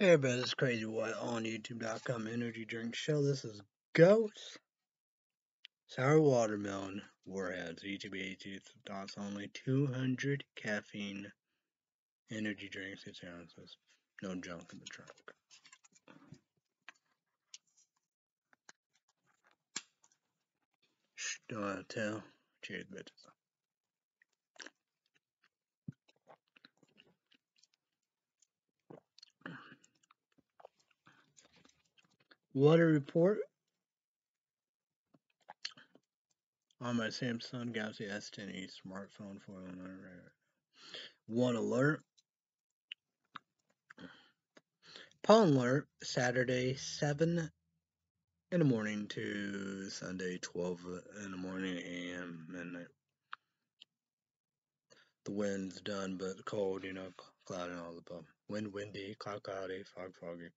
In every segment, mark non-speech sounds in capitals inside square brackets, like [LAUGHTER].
Hey everybody, this is Crazy Wyatt on YouTube.com Energy Drink Show. This is Ghost. Sour Watermelon Warheads. ETB 82 dots only. 200 caffeine energy drinks. 6 ounces. No junk in the trunk. Don't tell. Cheers, bitches. Water report on my Samsung Galaxy S10e smartphone for one alert. Pollen alert Saturday 7 in the morning to Sunday 12 in the morning a.m. midnight. The wind's done, but cold, you know, cloud and all the above. Wind windy, cloud cloudy, fog foggy.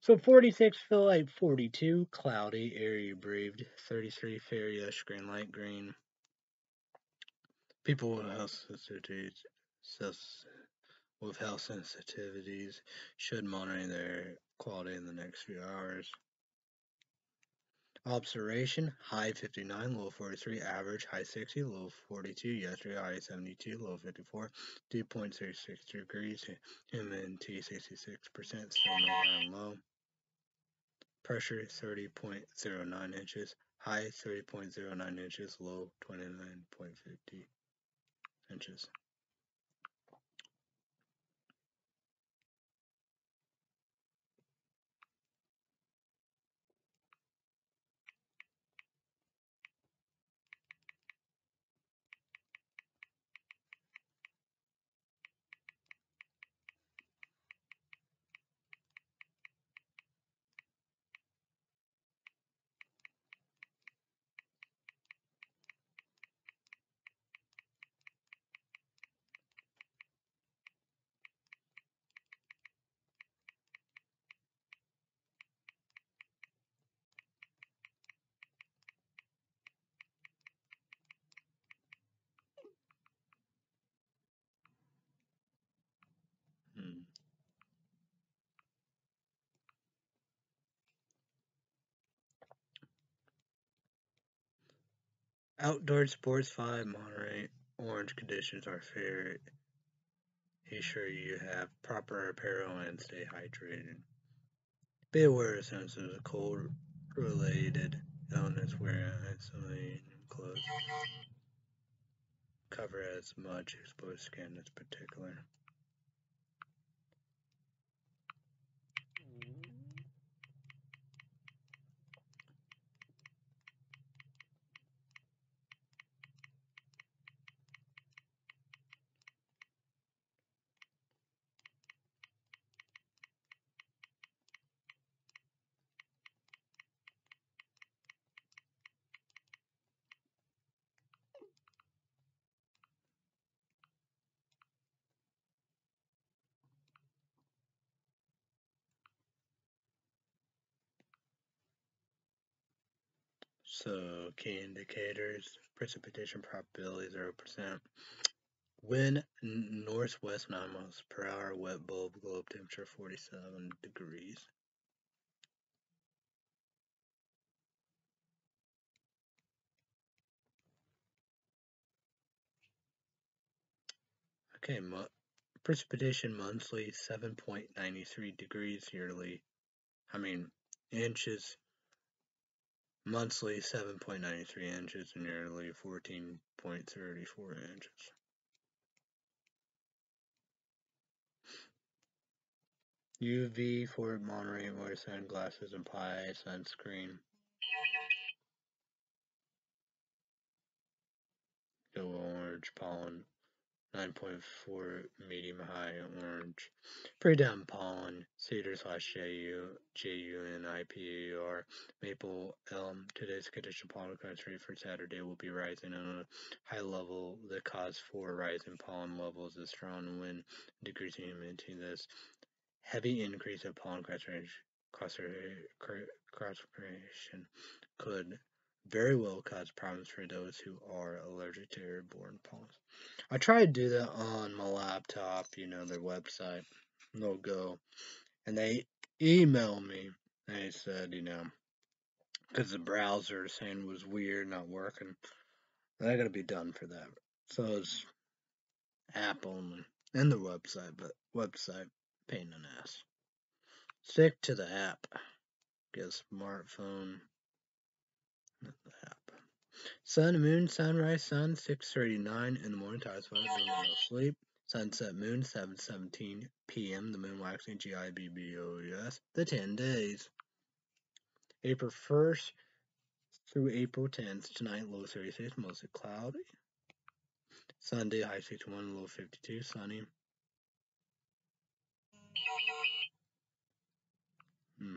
So 46 feel like 42 cloudy, area breathed. 33 fairish, green light green. People with sensitivities, with health sensitivities should monitor their quality in the next few hours. Observation, high 59, low 43, average, high 60, low 42, yesterday high 72, low 54, dew point 66 degrees, humidity 66%, still no and low. Pressure 30.09 inches, high 30.09 inches, low 29.50 inches. Hmm. Outdoor Sports 5 Monterey orange conditions are fair. Be sure you have proper apparel and stay hydrated. Be aware of symptoms of cold related illness wearing isolating clothes. Cover as much exposed skin as particular. So key indicators, precipitation probability 0%. Wind northwest 9 miles per hour, wet bulb, globe temperature 47 degrees. Okay, mo precipitation monthly 7.93 degrees yearly. I mean inches monthly 7.93 inches and yearly 14.34 inches. UV for Monterey wear sunglasses and apply sunscreen. Go orange pollen 9.4 medium high orange. Pre down pollen, cedar slash JU, JUNIPER, maple elm. Today's condition pollen concentration for Saturday will be rising on a high level. The cause for rising pollen levels is strong wind, decreasing humidity. This heavy increase of pollen concentration could very well cause problems for those who are allergic to airborne pollens. I tried to do that on my laptop, you know, their website. no go. And they email me. They said, you know, because the browser saying was weird, not working. I gotta be done for that. So it's app only and the website, but website pain in the ass. Stick to the app. Get a smartphone. Sun, moon, sunrise, sun, 6.39 in the morning, tides 5, no sleep. Sunset moon, 7.17 p.m. The moon waxing, G-I-B-B-O-U-S. The 10 days. April 1st through April 10th. Tonight, low 36, mostly cloudy. Sunday, high 61, low 52, sunny. Hmm.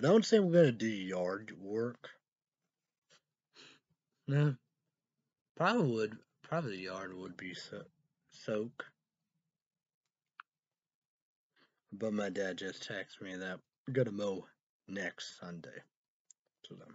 I don't say we're gonna do yard work. No, probably would. Probably the yard would be so soak. But my dad just texted me that we're gonna mow next Sunday. So then.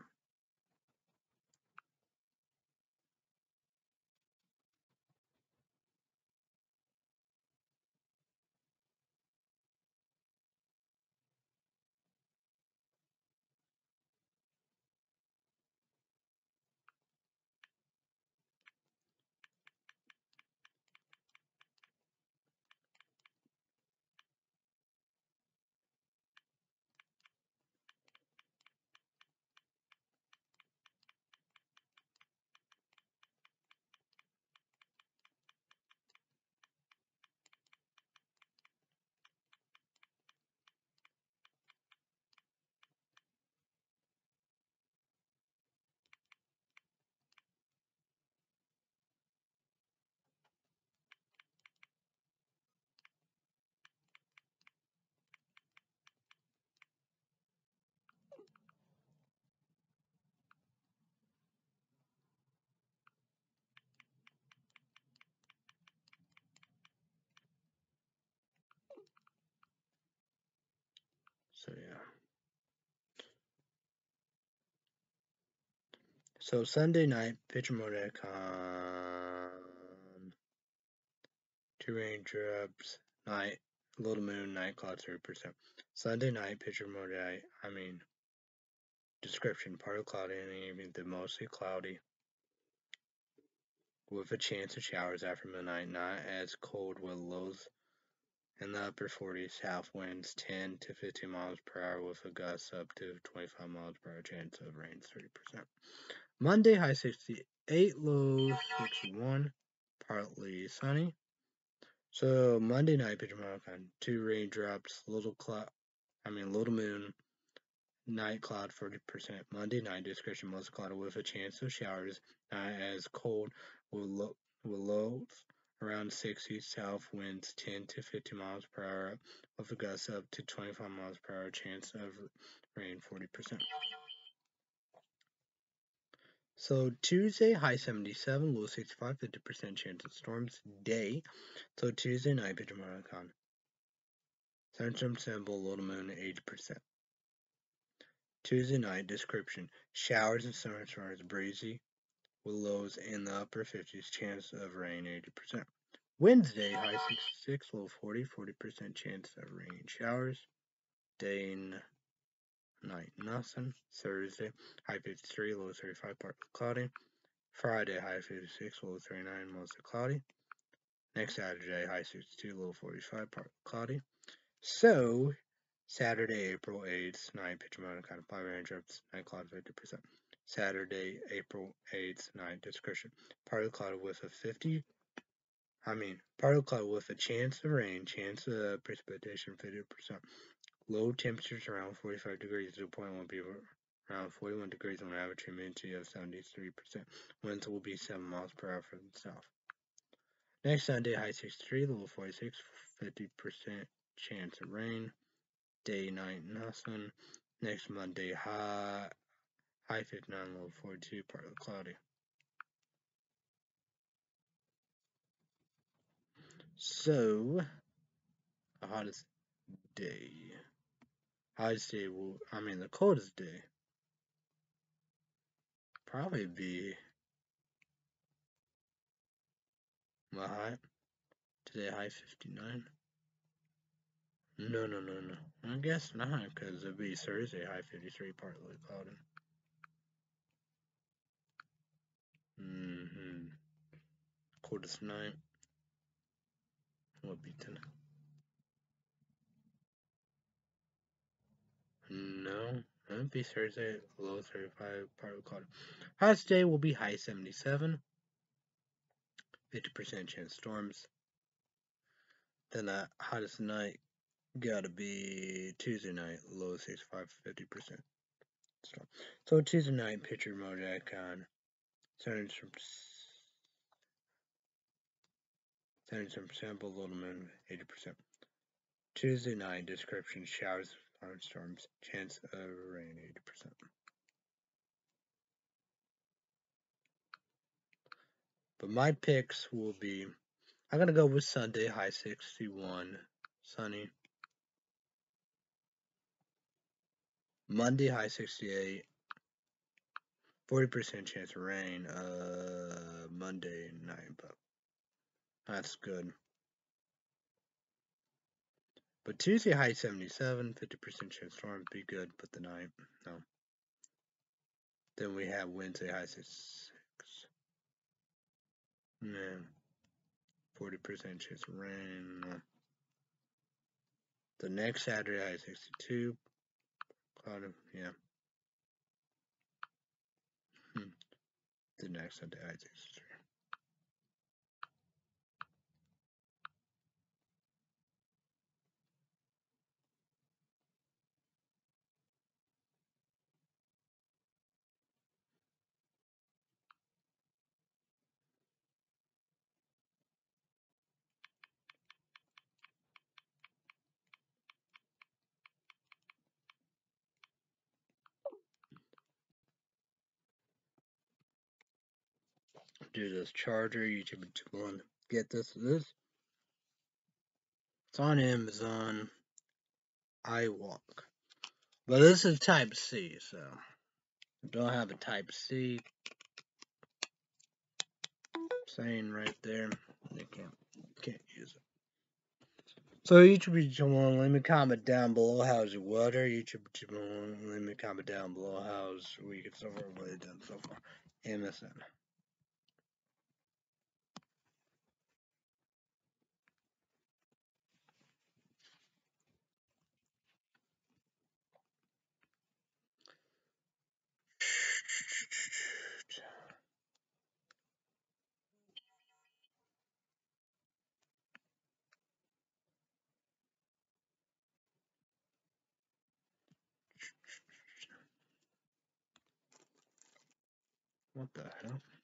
So yeah. So Sunday night, pitcher mode con two raindrops, night, little moon, night cloud three percent. Sunday night, pitcher mode I mean description, partly cloudy in the evening, the mostly cloudy. With a chance of showers after midnight, not as cold with lows in the upper 40s, south winds 10 to 15 miles per hour with a gust up to 25 miles per hour, chance of rain 30%. Monday, high 68, low 61, partly sunny. So Monday night, picture on two raindrops, little cloud, I mean little moon, night cloud 40%. Monday night, description most cloudy with a chance of showers, not as cold with, low, with lows around 60 south winds 10 to 50 miles per hour with a gust up to 25 miles per hour chance of rain 40%. So Tuesday, high 77, low 65, 50% chance of storms. Day. So Tuesday night, Maricon. Sunshine symbol, little moon, 80%. Tuesday night, description. Showers and thunderstorms, breezy, with lows in the upper 50s, chance of rain 80%. Wednesday, high 66, low 40, 40% chance of rain showers. Day night, nothing. Thursday, high 53, low 35, partly cloudy. Friday, high 56, low 39, mostly cloudy. Next Saturday, high 62, low 45, partly cloudy. So, Saturday, April 8th, night, pitch amount kind of 5 raindrops, night cloud 50%. Saturday, April 8th, night, discretion. Partly cloudy with a 50 I mean, particle cloud with a chance of rain, chance of precipitation 50%. Low temperatures around 45 degrees, dew point will be around 41 degrees on average humidity of 73%. Winds will be 7 miles per hour from the south. Next Sunday, high 63, low 46, 50% chance of rain. Day, night, nothing. Next Monday, high, high 59, low 42, partly cloudy. So, the hottest day. Highest day will, I mean, the coldest day. Probably be. My high? Today, high 59. No, no, no, no. I guess not, because it'd be Thursday, high 53, partly cloudy. Mm-hmm. Coldest night will be tonight. No, it'll Thursday, low 35, partly cloudy. Highest day will be high 77. 50% chance storms. Then the hottest night gotta be Tuesday night, low 65, 50%. So, so Tuesday night, picture mode icon, from seventy-seven percent below the moon, eighty percent. Tuesday night description: showers, thunderstorms, chance of rain, eighty percent. But my picks will be: I'm gonna go with Sunday, high sixty-one, sunny. Monday, high 68. 40% chance of rain. Uh, Monday night, but that's good. But Tuesday, high 77. 50% chance storms. Be good, but the night, no. Then we have Wednesday, high 66. Man. 40% chance of rain. The next Saturday, high 62 cloud yeah. Hmm. The next on the I do this charger. YouTube one. Get this. This. It's on Amazon. iWalk. But this is Type C, so don't have a Type C. Saying right there, they can't can't use it. So YouTube one, let me comment down below how's your water. YouTube one, let me comment down below how's week so far, what it done so far. MSN. What the hell?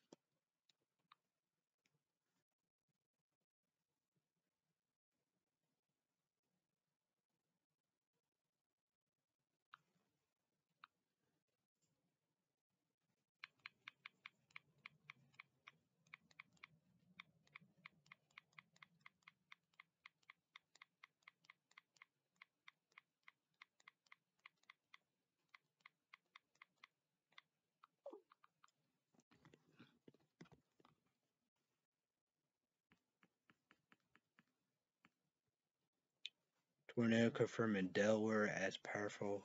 Tornado confirmed in Delaware as powerful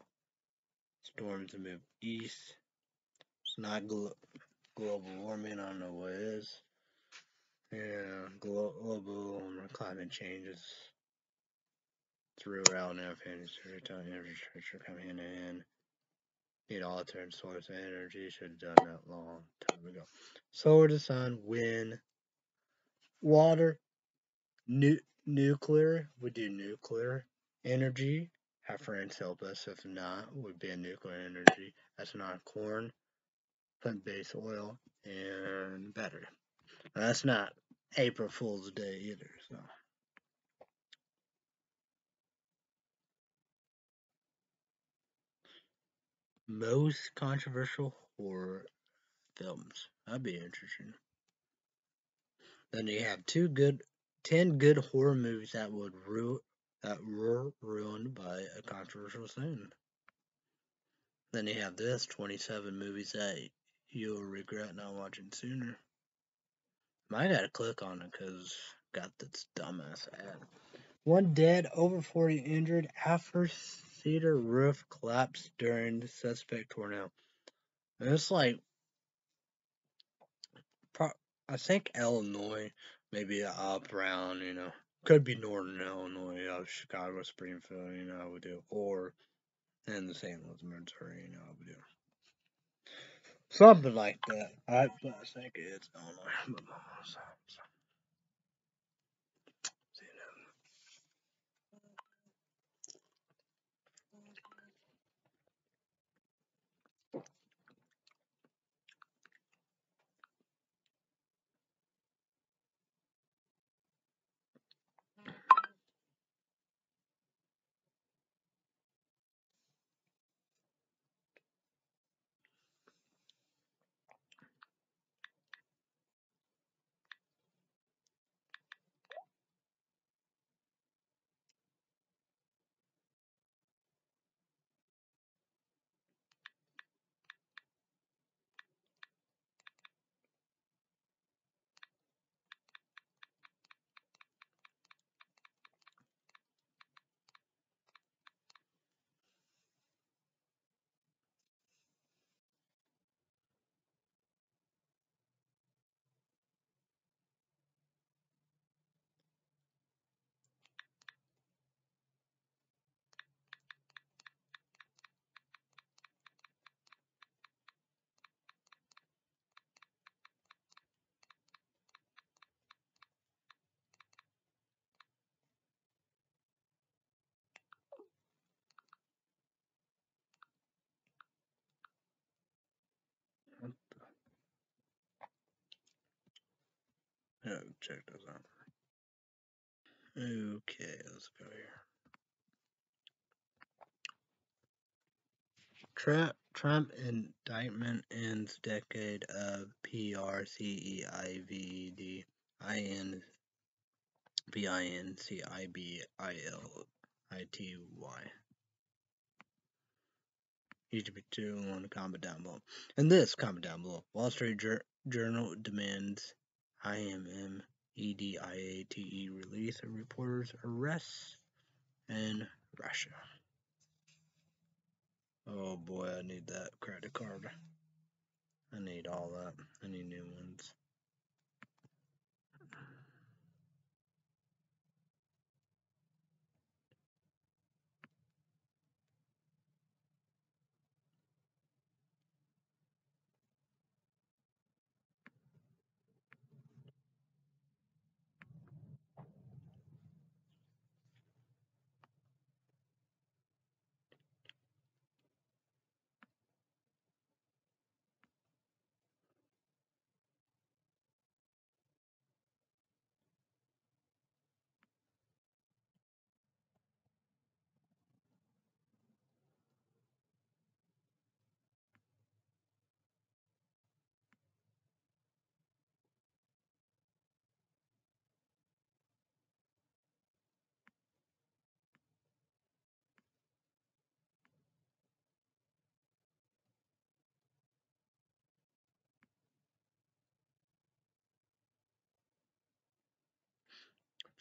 storms move east. It's not glo global warming, I don't know what it is. Yeah, global climate changes throughout now infrastructure coming in hand. Need alternate source of energy, should have done that long time ago. Solar to sun, wind, water, nu nuclear, we do nuclear, energy. Have friends help us. If not, would be a nuclear energy. That's not corn, plant-based oil, and battery. That's not April Fool's Day either. So. Most controversial horror films. That'd be interesting. Then you have two good, ten good horror movies that would ruin that were ruined by a controversial scene. Then you have this 27 movies that you'll regret not watching sooner. Might have to click on it because got this dumbass ad. One dead, over 40 injured after cedar roof collapsed during the suspect tornado. And it's like, I think Illinois, maybe up around, you know, could be northern Illinois, uh, Chicago, Springfield, you know, would do, or in the St. Louis, Missouri, you know, would do. Something like that. I, I think it's Illinois. [LAUGHS] This out. Okay, let's go here. Trump, Trump indictment ends decade of P R C I V D I N B I N C I B I L I T Y. YouTube two want to comment down below. And this comment down below. Wall Street Journal demands IMM EDIATE release of reporters' arrests in Russia. Oh boy, I need that credit card. I need all that. I need new ones.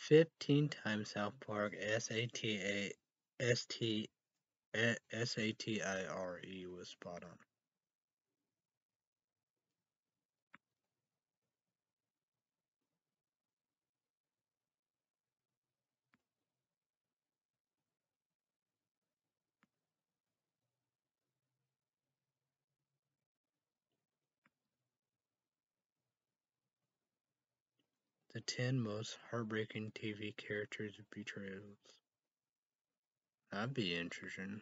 15 times South Park S-A-T-A S-T S-A-T-I-R-E was spot on. The ten most heartbreaking TV characters betrayals. That'd be interesting.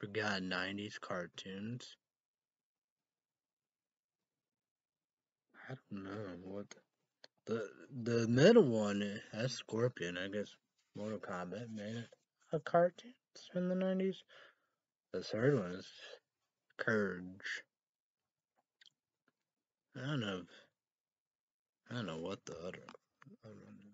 We got nineties cartoons. I don't know what the the middle one has Scorpion. I guess Mortal Kombat made a cartoon in the nineties. The third one is Courage. I don't know. I don't know what the other, other one is.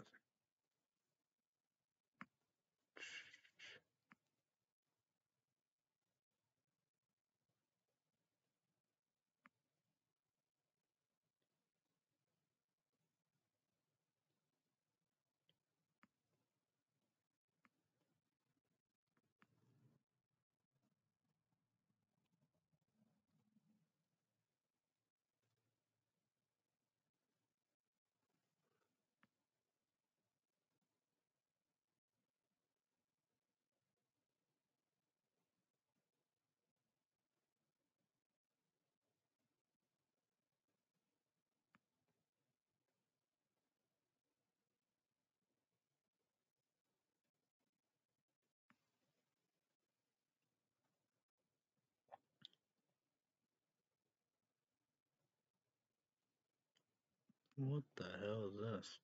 What the hell is this?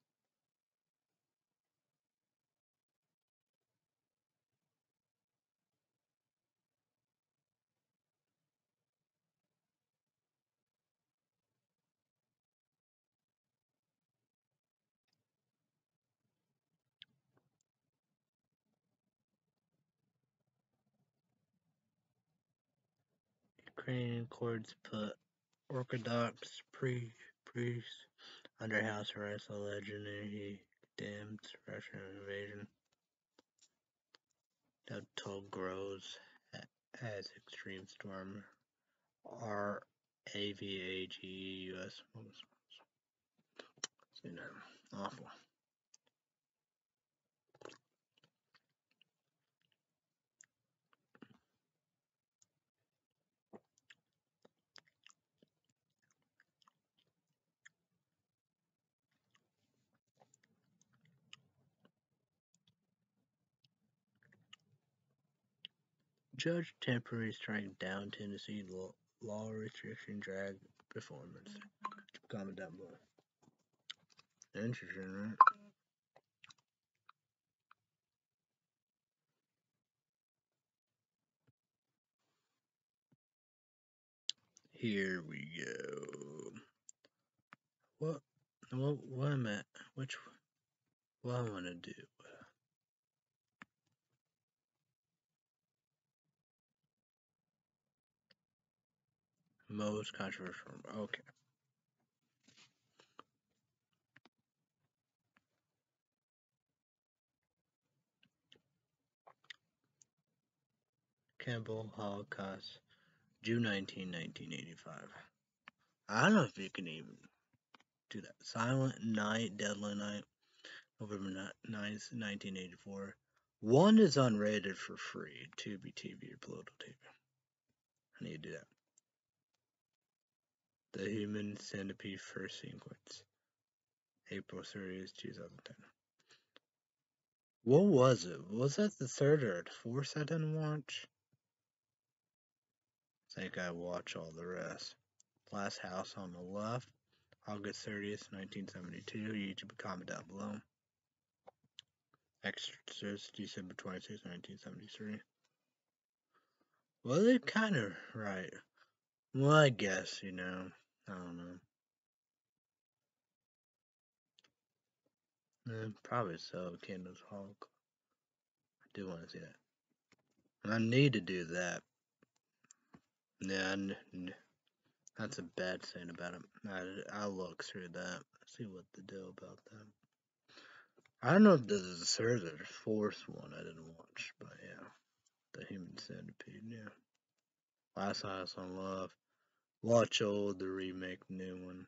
Ukrainian courts put Orthodox pre priests under house arrest alleging he condemned Russian invasion. The toll grows as extreme storm R A V A G U S. You know, awful. Judge temporarily strike down Tennessee law, law restriction drag performance. Comment down below. Interesting, right? Here we go. What? What? What am I? Which? What I want to do? Most controversial. Okay. Cannibal Holocaust, June 19, 1985. I don't know if you can even do that. Silent Night, Deadly Night, November 9, 1984. One is unrated for free. Tubi TV or Pluto TV. I need to do that. The Human Centipede First Sequence. April 30th, 2010. What was it? Was that the third or the fourth I didn't watch? I think I watch all the rest. Last House on the Left, August 30th, 1972. YouTube comment down below. Exorcist, December 26th, 1973. Well, they're kind of right. Well, I guess, you know. I don't know. Eh, probably so. Candles Hulk. I do want to see that. I need to do that. Yeah, that's a bad thing about it. I, I'll look through that. See what the deal about that. I don't know if this is the third or fourth one I didn't watch, but yeah. The Human Centipede, yeah. Last House on Love. Watch old, the remake, new one.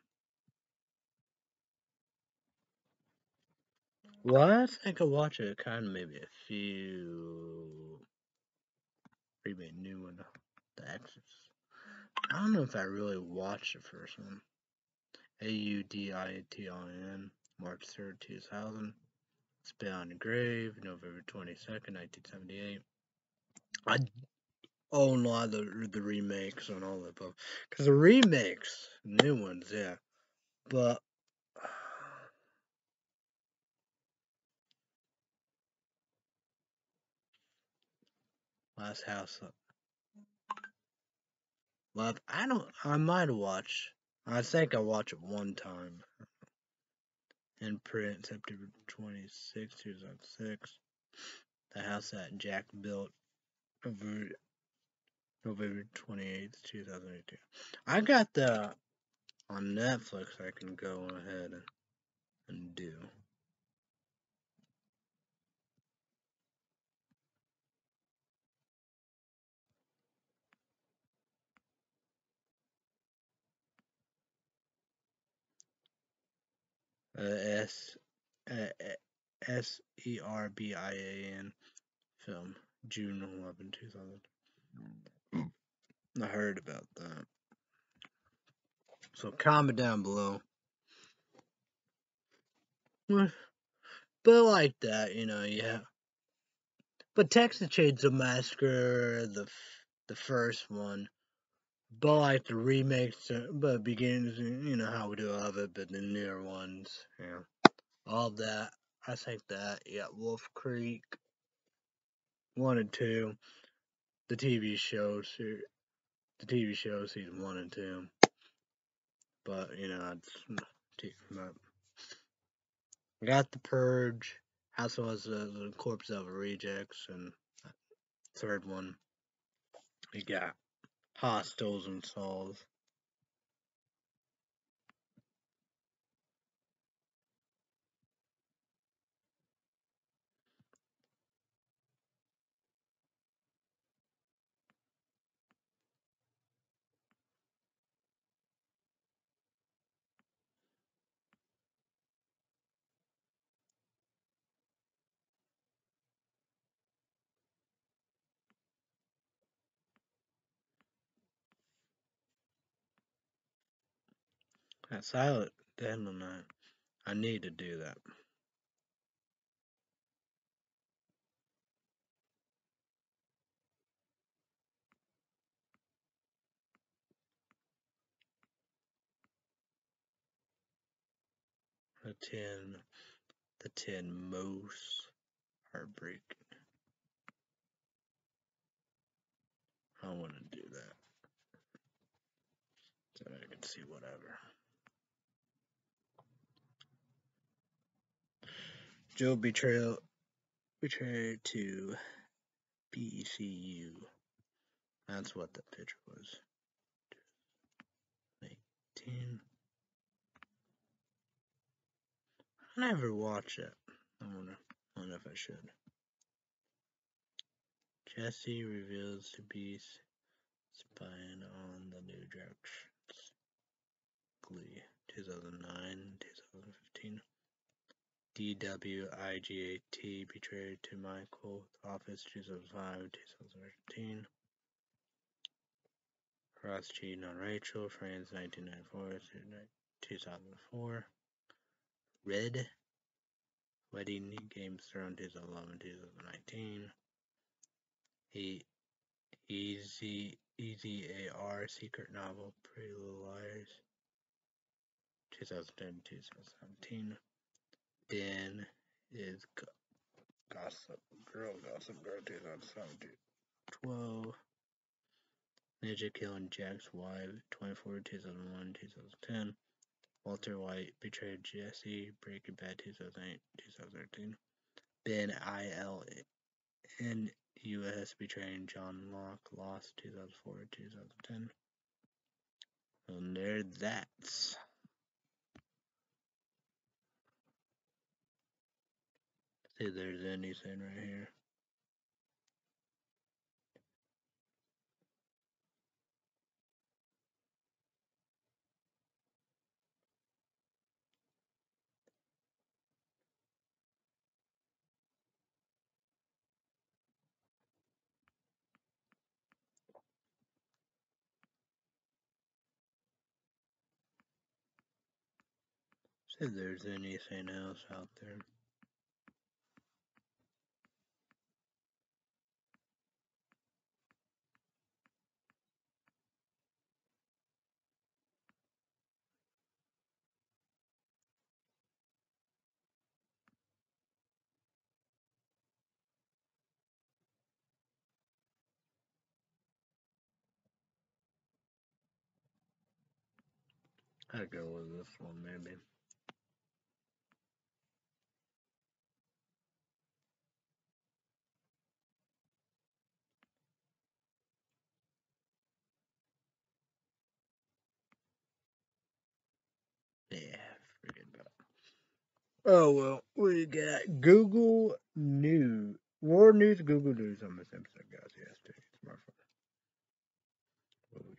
Well, I think I watch it kind of maybe a few remake new one, The Exorcist. I don't know if I really watched the first one. A U D I T I N, March 3rd, 2000. Spit on the Grave, November 22nd, 1978. I Oh no, the the remakes and all that above. Because the remakes, new ones, yeah. But Last House Up. Love, I don't. I might watch. I think I watch it one time. Imprint, September 26, 2006. The house that Jack built November 28th, 2018. I got the on Netflix I can go ahead and, do. Uh, S uh, S E R B I A N film June 11, 2000. I heard about that. So comment down below. But like that, you know, yeah. But Texas Chainsaw Massacre, the the first one, but like the remakes, uh, but beginnings, you know how we do of it, but the newer ones, yeah, all that. I think that, yeah, Wolf Creek, one and two, the TV shows, the TV show season one and two, but you know, take them up. I got the Purge, House was the, uh, the Corpse of Rejects, and third one, we got Hostels and Souls. That Silent Deadly Night. I need to do that. The ten, the ten most heartbreak. I want to do that so I can see whatever. Joe betrayal, betrayed to BCU. That's what the picture was. 18. I never watched it. I wonder, I wonder if I should. Jesse reveals to be spying on the new directions. Glee, 2009, 2015. DWIGAT betrayed to Michael Office, 2005, 2013. Ross cheating on Rachel, Friends, 1994, 2004. Red, Wedding, Games Thrones, 2011, 2019. He, Easy, Easy AR, Secret Novel, Pretty Little Liars, 2010, 2017. Dan is Gossip Girl, Gossip Girl, 2017, 12. Nina killing Jack's wife, 24, 2001, 2010. Walter White betrayed Jesse, Breaking Bad, 2008, 2013. Ben I.L. N. U.S. betraying John Locke, Lost, 2004, 2010. And there that's. If there's anything right here. See if there's anything else out there. I'd go with this one maybe. Yeah, forget about. Oh well, we got Google News. World News, Google News on this episode, guys. Yes, dude. Smartphone. What we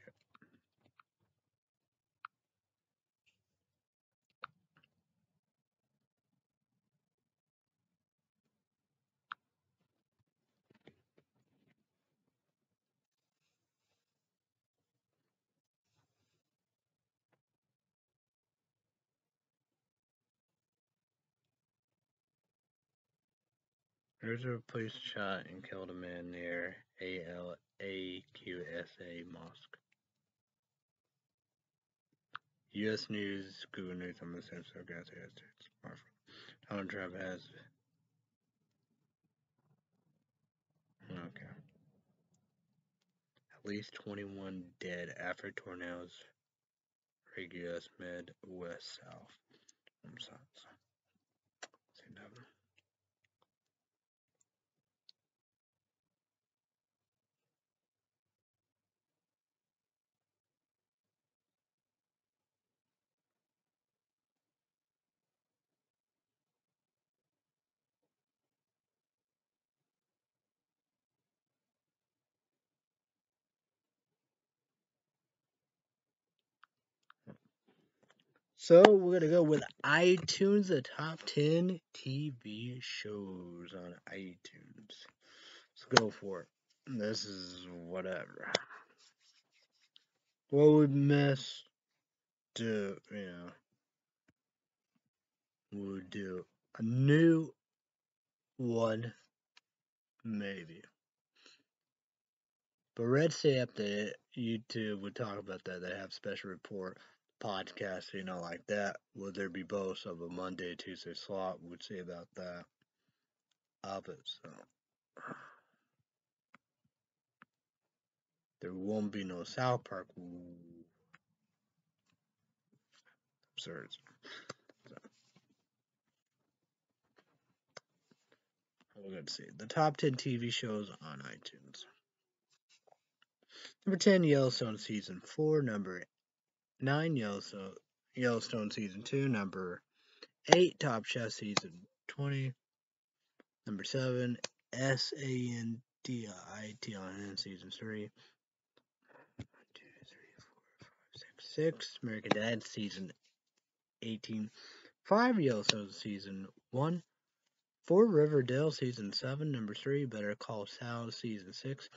There's a police shot and killed a man near ALAQSA mosque. U.S. News, Google News, I'm gonna say so. Gas States. Donald Trump has. Okay. At least 21 dead after tornadoes. Rig U.S. Mid West South. I'm sorry. Same time. So we're gonna go with iTunes, the top ten TV shows on iTunes. Let's go for it. This is whatever. What would miss do you know we'll do a new one maybe. But Red State Update, YouTube would talk about that. They have special report podcast, you know, like that. Would there be both of a Monday, Tuesday slot? Would say about that of it. So there won't be no South Park. Absurd. So. We're going to see the top 10 TV shows on iTunes. Number 10, Yellowstone Season 4. Number 9, Yellowstone, Yellowstone Season 2. Number 8, Top Chef Season 20. Number 7, S A N D I T on N Season 3. 1, 2, 3, 4, 5, 6, 6. American Dad Season 18. 5, Yellowstone Season 1. 4, Riverdale Season 7. Number 3, Better Call Saul Season 6.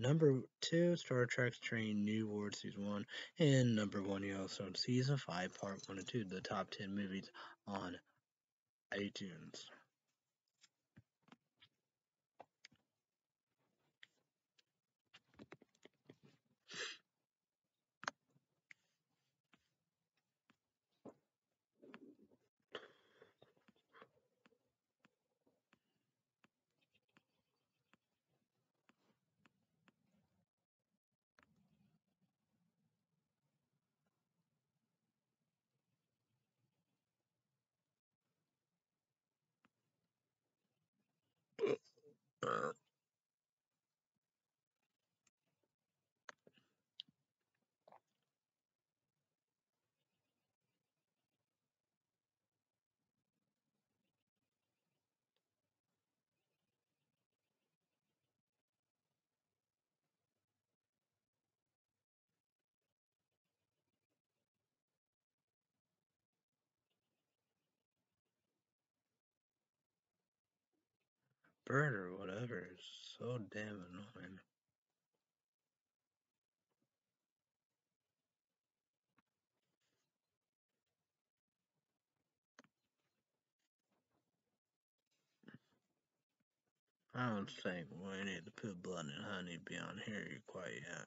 Number two, Star Trek Strange New World Season 1. And number one, Yellowstone Season 5, Part 1 and 2, the top 10 movies on iTunes. Uh, bird or whatever is so damn annoying. I don't think we need to put blood and honey beyond here quite yet.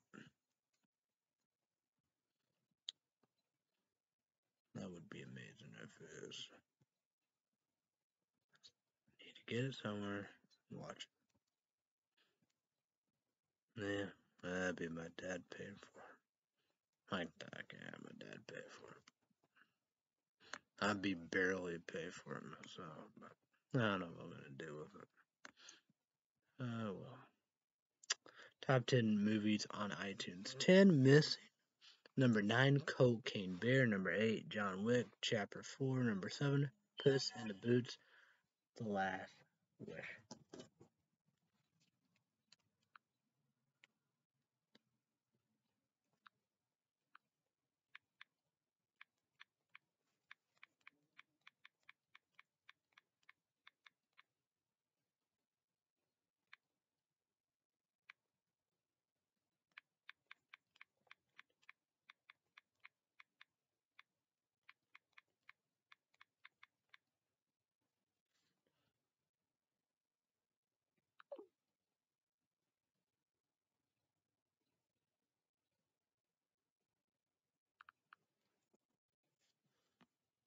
That would be amazing if it is. Need to get it somewhere. Watch. Yeah, that'd be my dad paying for it. Like that, yeah, my dad paid for it. I'd be barely pay for it myself, but I don't know what I'm gonna do with it. Oh well. Top 10 movies on iTunes. 10 missing. Number 9, Cocaine Bear. Number 8, John Wick. Chapter 4. Number 7, Puss in the Boots. The Last Wish.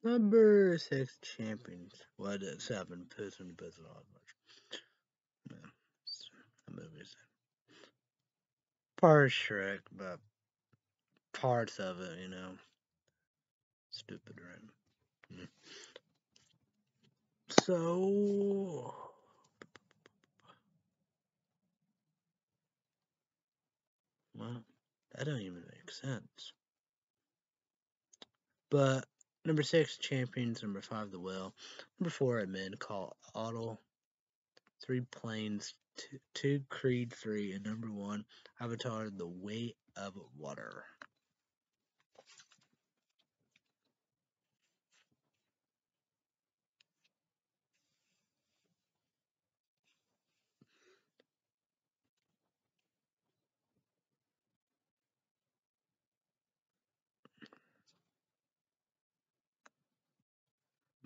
Number six champions. what is seven? Person, person, much. Yeah, a movie. Part Shrek, but parts of it, you know. Stupid, right? Mm. So. Well, that don't even make sense. But number six, Champions. Number five, The Whale. Number four, Admin, Call Auto. Three Planes, two, two Creed 3, and number one, Avatar, The Way of Water.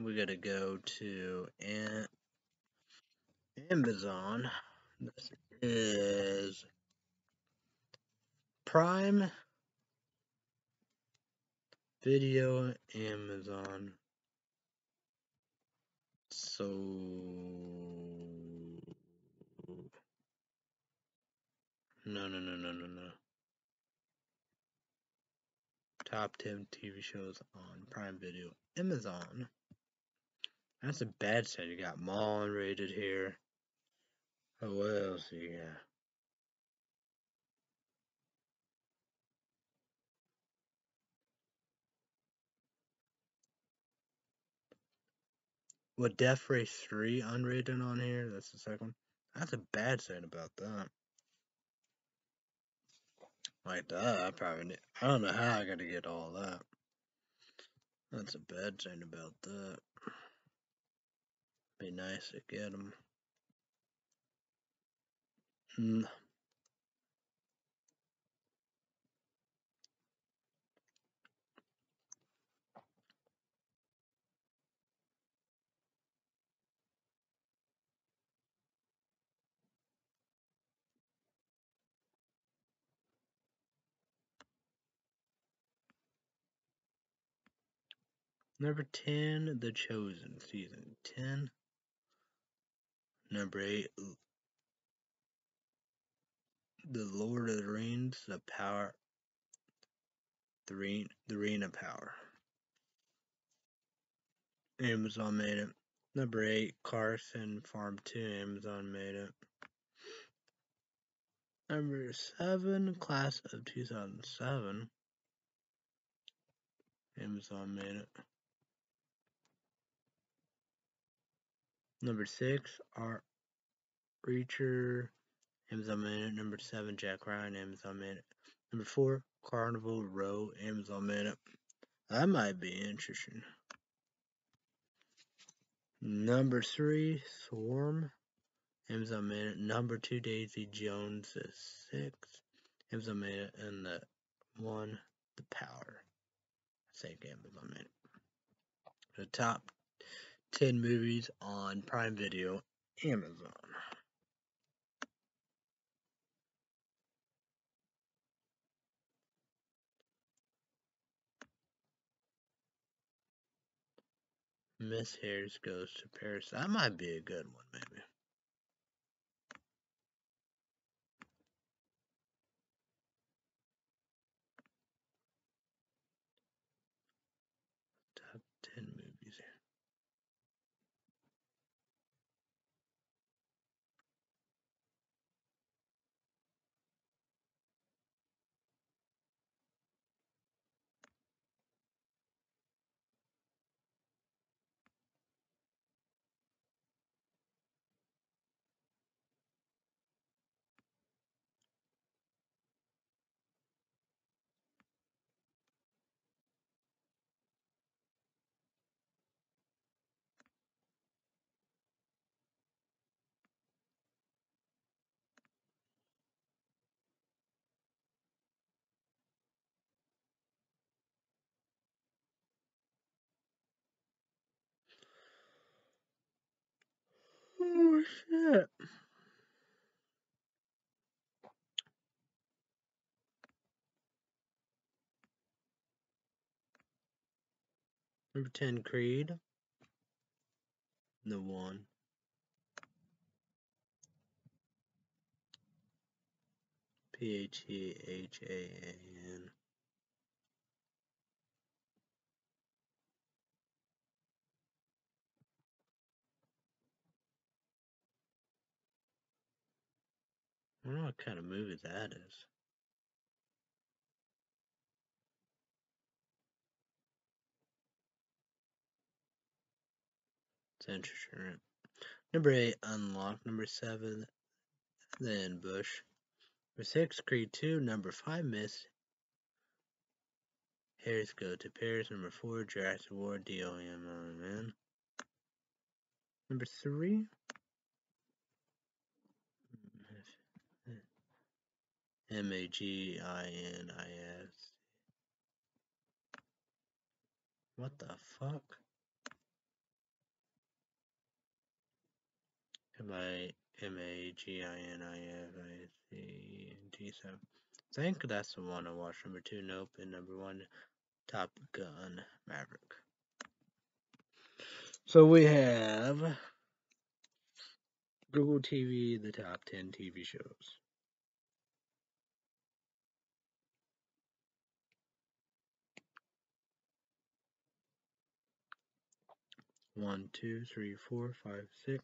We gotta go to Amazon. This is Prime Video Amazon. So no no no no no no. Top 10 TV shows on Prime Video Amazon. That's a bad set. You got Maul rated here. Oh, what else you got? Death Race 3 unrated on here, that's the second. That's a bad thing about that. Like that, I probably need, I don't know how I gotta get all that. That's a bad thing about that. Be nice to get them. Mm. Number 10, The Chosen, Season 10. Number 8, The Lord of the Rings, The Power, The Ring, The Ring of Power. Amazon made it. Number 8, Clarkson Farm 2, Amazon made it. Number 7, Class of 2007. Amazon made it. Number 6, Art Reacher, Amazon it. Number 7, Jack Ryan, Amazon it. Number 4, Carnival Row, Amazon it. That might be interesting. Number 3, Swarm, Amazon it. Number 2, Daisy Jones 6. Amazon it. And the 1, The Power. I think Amazon it. The top 10 movies on Prime Video, Amazon. Miss Harris Goes to Paris. That might be a good one, maybe. Oh, shit. Number 10, Creed. No one. P H E H A N. Know what kind of movie that is. It's interesting. Number eight, Unlock. Number seven, then Bush. Number six, Creed 2. Number five, Miss. Harris Go to Paris. Number four, Jurassic World, D-O-M-O-N. Number three, M-A-G-I-N-I-S. What the fuck? M I M A G I N I F I C T so I think that's the one I watched. Number two, Nope, and number one, Top Gun Maverick. So we have Google TV, the top 10 TV shows. One, two, three, four, five, six,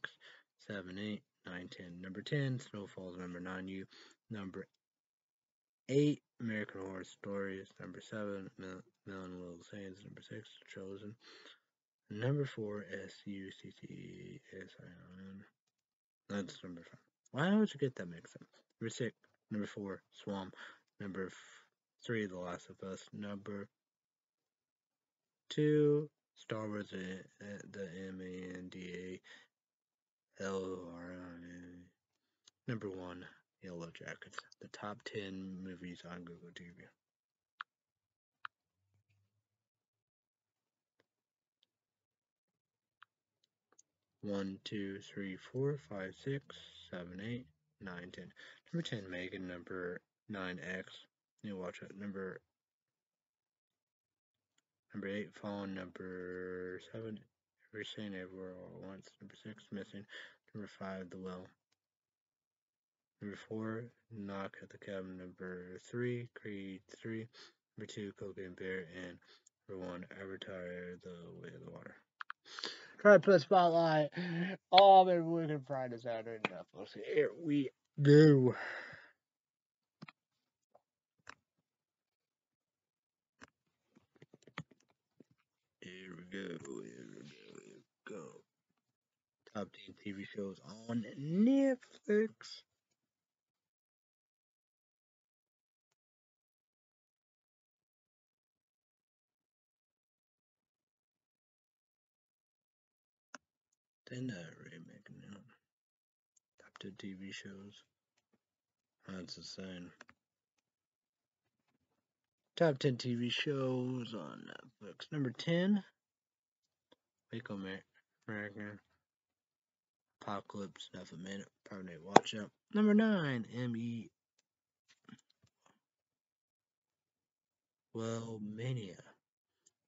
seven, eight, nine, ten. Number ten, Snowfalls. Number nine, You. Number eight, American Horror Stories. Number seven, Mil- Million Little Saints. Number six, Chosen. Number four, S U C C S I O N. That's number five. Why would you get that mixed up? Number six, number four, Swamp. Number f- three, The Last of Us. Number two, Star Wars, the M A N D A L R I. Number one, Yellow Jackets. The top 10 movies on Google TV. One, two, three, four, five, six, seven, eight, nine, ten. Number 10, Megan. Number 9, X. You watch it. Number Number 8, Fallen. Number 7, Everything Everywhere All at Once. Number 6, Missing. Number 5, The Well. Number 4, Knock at the Cabin. Number 3, Creed 3. Number 2, Cocaine Bear. And number 1, Avatar, The Way of the Water. Try to put Spotlight. Maybe we can find this out Netflix. Here we go. Here we go. Here we go. Top 10 TV shows on Netflix. They're not really making it. Top 10 TV shows. That's insane. Top 10 TV shows on Netflix. Number 10, American. Apocalypse, half a minute. Need watch out. Number 9, M.E. Well, Mania.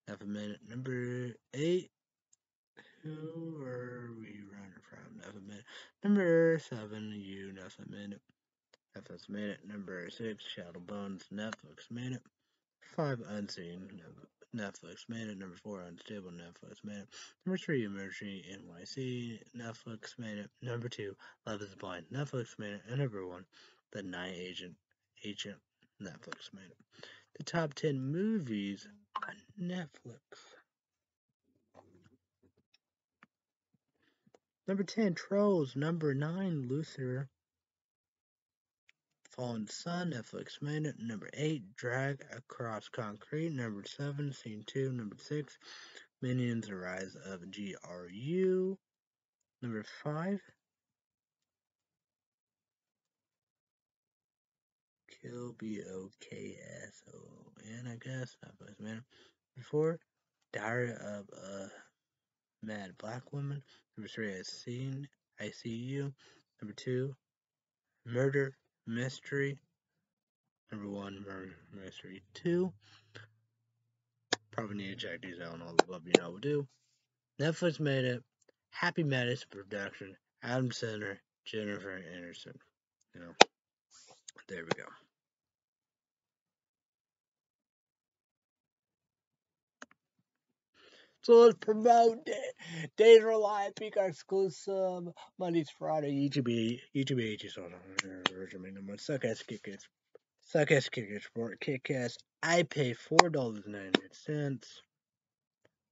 Half a minute. Number 8, who are we running from? Half a minute. Number 7, You, half a minute. Netflix minute. Number 6, Shadow Bones, Netflix minute. 5, Unseen, Netflix minute. Number 4, Unstable, Netflix minute. Number 3, Emergency NYC, Netflix minute. Number 2, Love is Blind, Netflix minute. And number 1, The Night Agent, Agent, Netflix minute. The top 10 movies on Netflix. Number 10, Trolls. Number 9, Luther. Fallen Sun, Netflix Minute. Number 8, Drag Across Concrete. Number 7, Scene 2. Number 6, Minions, The Rise of GRU. Number 5, Kill B O K S O N, I guess. Netflix Minute. Number 4, Diary of a Mad Black Woman. Number 3, I Seen, I See You. Number 2, Murder Mystery. Number 1, Murder Mystery 2. Probably need to check these out and all the above, you know we do. Netflix made it. Happy Madison production. Adam Sandler, Jennifer Aniston. You know, there we go. So let's promote it. Days are live, Peacock exclusive, Mondays, Friday, YouTube, YouTube ages on suck ass kick it. Suck ass kick it sport kick ass. I pay four dollars and ninety eight cents.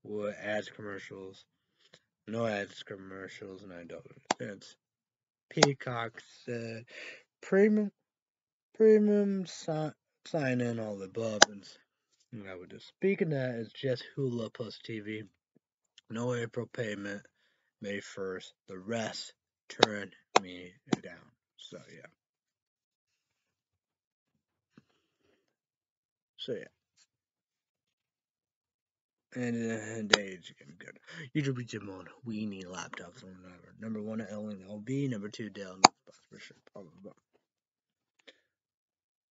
With ads commercials. No ads commercials, nine dollars cents. Peacock said premium premium sign, sign in all the above and I would just speaking that is just Hulu plus TV. No April payment, May first. The rest turn me down. So yeah. So yeah. And uh, days getting good. YouTube Jim on we need laptops or whatever. Number one L and LB, number two Dell, for sure. Blah blah blah.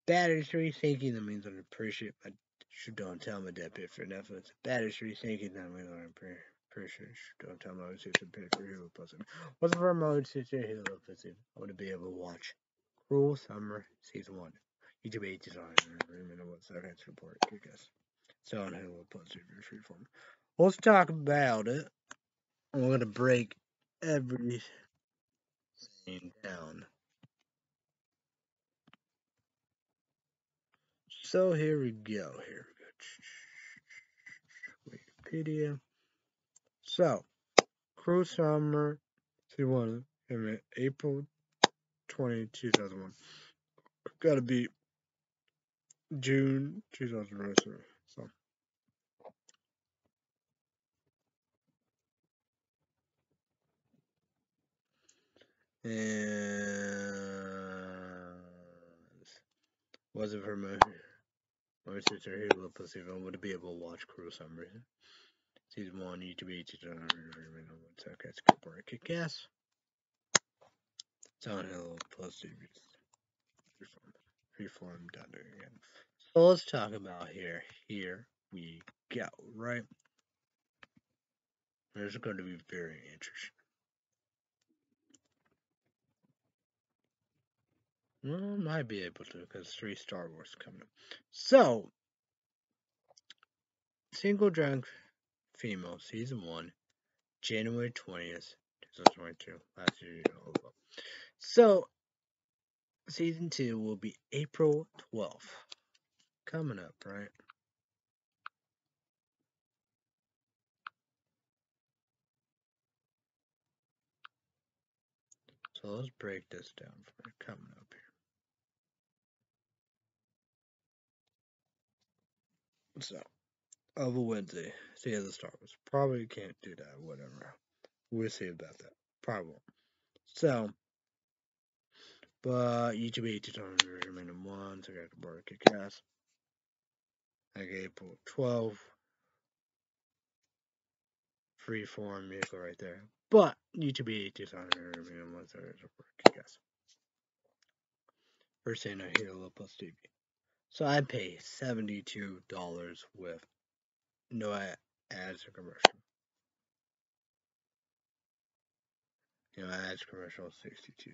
Battery thinking that means I appreciate my should don't tell me that bit for Netflix. Bad is rethinking that we pretty, pretty sure. Don't tell I was using pay for Hulu Plus. What's the mode to Hulu Plus? I want to be able to watch Cruel Summer Season 1. YouTube 8 design. I remember what second support. Kick ass. It's on Hulu Plus free form. Let's talk about it. I'm to break everything down. So here we go. Here we go. Wikipedia. So, Cruel Summer season one, April 20, 2001. Gotta be June 2003. So. And was it my my sister here will placebo would be able to watch Cruel Summer Season 1, YouTube, season Podcast, Corporate Kick Ass. Downhill plus series. Reform done again. So let's talk about here. Here we go, right? This is going to be very interesting. Well, might be able to because three Star Wars coming up. So, single drunk female season one, January twentieth, two thousand twenty-two. Last year, so season two will be April twelfth, coming up, right? So let's break this down for coming up here. So, of a Wednesday, see the Star Wars. Probably can't do that, whatever. We'll see about that. Probably won't. So, but YouTube 8 minimum one, so I got to borrow kick ass. I gave April 12. Free form vehicle right there. But YouTube 8 minimum one, so I got to borrow kick ass. First thing I hear a little plus TV. So I pay $72 with no ads or commercial. You know, ads commercial $62.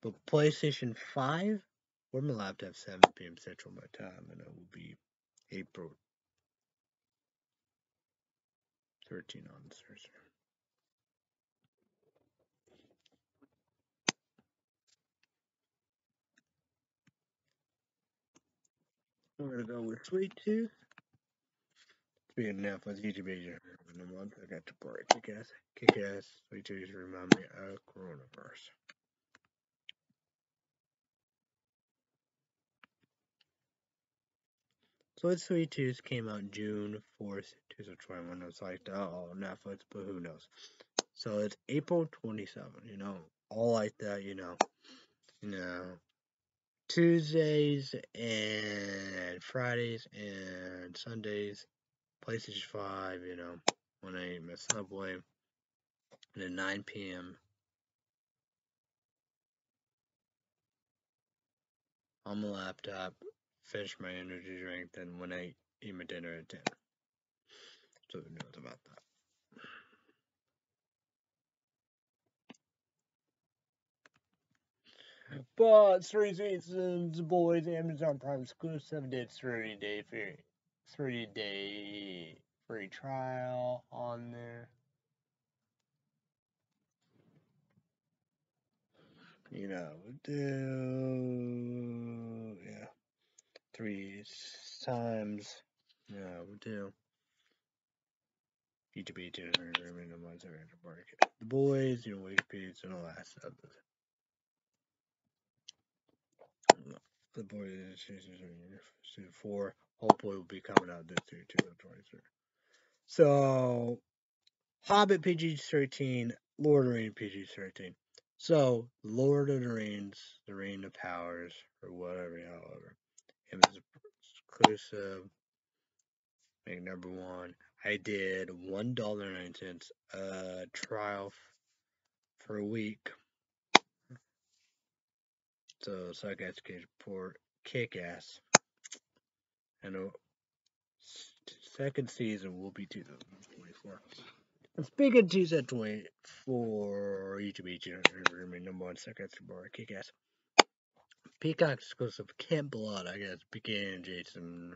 But PlayStation 5, we're my laptop 7 p.m. Central my time, and it will be April 13 on Thursday. We're gonna go with Sweet Tooth. Speaking of Netflix, YouTube agent in a month, I got to part kick ass, kick ass. Sweet Tooth remind me of coronavirus. So it's Sweet Tooth came out June 4th, 2021. It's like, oh, Netflix, but who knows? So it's April 27, you know, all like that, you know, you know, Tuesdays and Fridays and Sundays, PlayStation 5, you know, when I eat my Subway, and at 9 p.m. on my laptop, finish my energy drink then when I eat my dinner at 10. So who knows about that? But three seasons, boys, Amazon Prime exclusive. Did three day free, three day free trial on there. You know, do yeah, three times. Yeah, we do. YouTube, the boys, you know, Wikipedia, and all that stuff the boy season four hopefully will be coming out this year, 2023. So, Hobbit PG 13, Lord of the Rings PG 13. So, Lord of the Rings, The Ring of Powers, or whatever, however, it was exclusive. Make number one. I did one dollar nine cents uh trial for a week so Sarcastic Port kick ass. And uh, the second season will be 2024. And speaking of 2024, YouTube my number one Sarcastic Port kick ass. Peacock exclusive Camp Blood, I guess, began Jason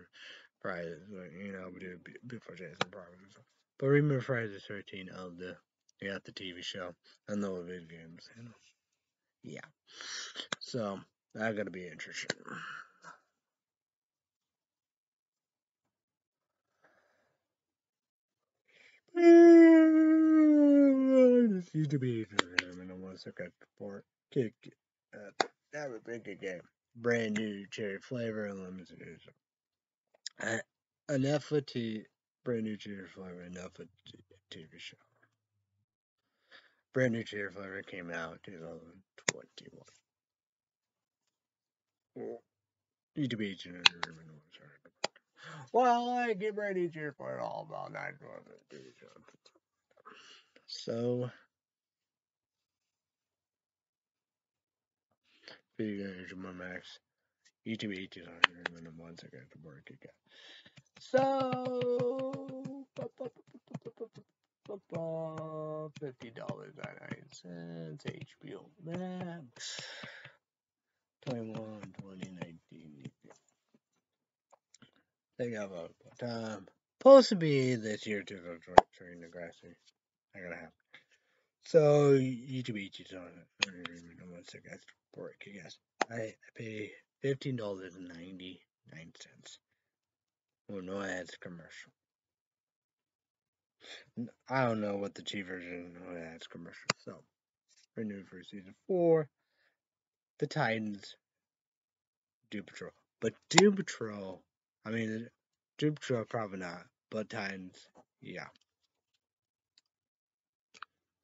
Friday, you know, before Jason Friday. But remember Friday the 13th of the, yeah, the TV show and the video games, you know. Yeah. So, that's gonna be interesting. this used to be and I want to second for kick uh, that would be a good game. Brand new cherry flavor and lemon juice. Uh, enough for tea, brand new cherry flavor, enough for TV show. Brand new cherry flavor came out 2021. Need to be well, I get ready to for it all about that. So, video games my max. YouTube 1800 and then one second to work again. So, fifty dollars ninety nine cents. HBO Max. 21, 2019. They got a time. Supposed to be this year to go during the grassy. I gotta have. So YouTube is on it. One second, for it, guys. I, I pay fifteen dollars and ninety nine cents. Well, no ads commercial. I don't know what the cheap version no ads commercial. So renewed for season four the Titans, Doom Patrol. But Doom Patrol, I mean, Doom Patrol probably not, but Titans, yeah.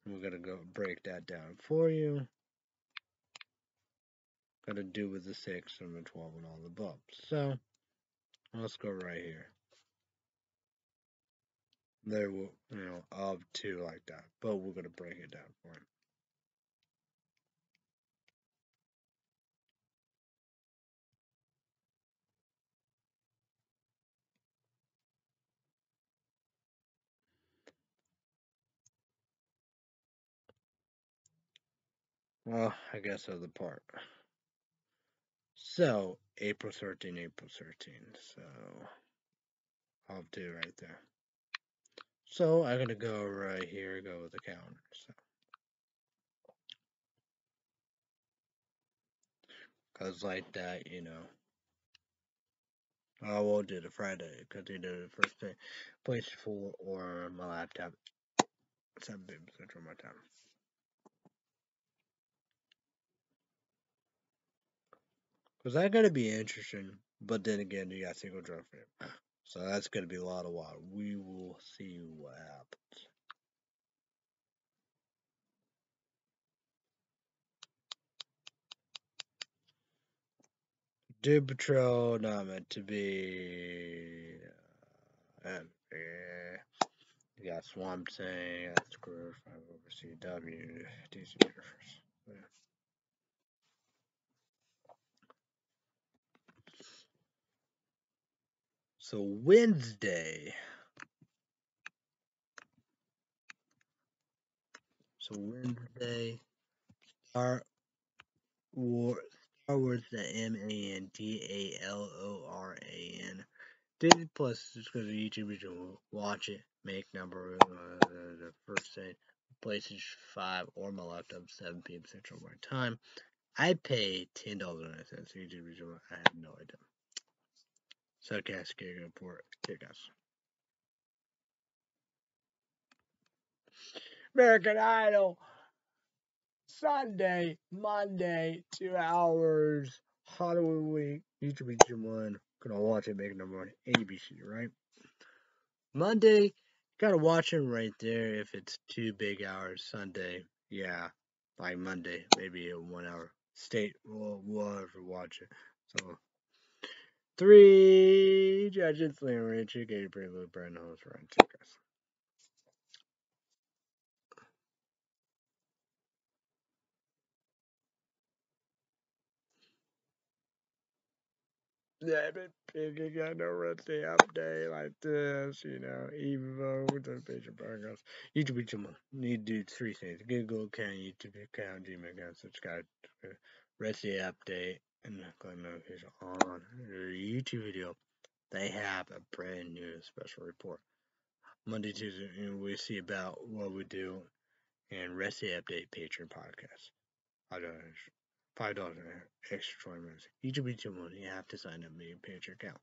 We're gonna go break that down for you. Gotta do with the 6 and the 12 and all the bumps. So, let's go right here. There will, you know, of two like that, but we're gonna break it down for you. Well, I guess of the part. So, April 13, April 13. So, I'll do right there. So, I'm going to go right here, go with the calendar. So. Because like that, you know. I will do the Friday, because either the first day, place for or my laptop. 7 central my time. Because that's going to be interesting. But then again, you got single drum frame. So that's going to be a lot of water. We will see what happens. Doom Patrol not meant to be. Uh, yeah. You got Swamp Thing, that's Screw, 5 over CW, DC Universe. Yeah. So Wednesday. So Wednesday, Star Wars, Star Wars, the M A N D A L O R A N. Disney Plus to YouTube, you watch it, make number uh, the first thing, PlayStation 5 or my laptop, 7 p.m. Central time. I pay $10.09 YouTube, I have no idea. Succast Giga Report, kick us. American Idol. Sunday, Monday, two hours, Halloween week, YouTube Region 1. Gonna watch it, make it number one, ABC, right? Monday, gotta watch it right there if it's two big hours. Sunday, yeah, like Monday, maybe a one hour. State, we'll, we'll watch it. So, three judges, Liam Richie, Gabriel, Brandon Holmes, Ryan Tickers. Yeah, but picking I know what's the update like this, you know, Evo, the picture programs. YouTube channel. Need to do three things. Google account, YouTube account, Gmail account, subscribe, uh, rest the update, and click notification on your YouTube video. They have a brand new special report. Monday, Tuesday, and we see about what we do and rest the update Patreon podcast. I don't five dollars extra minutes. Each of each money you have to sign up your Patreon account.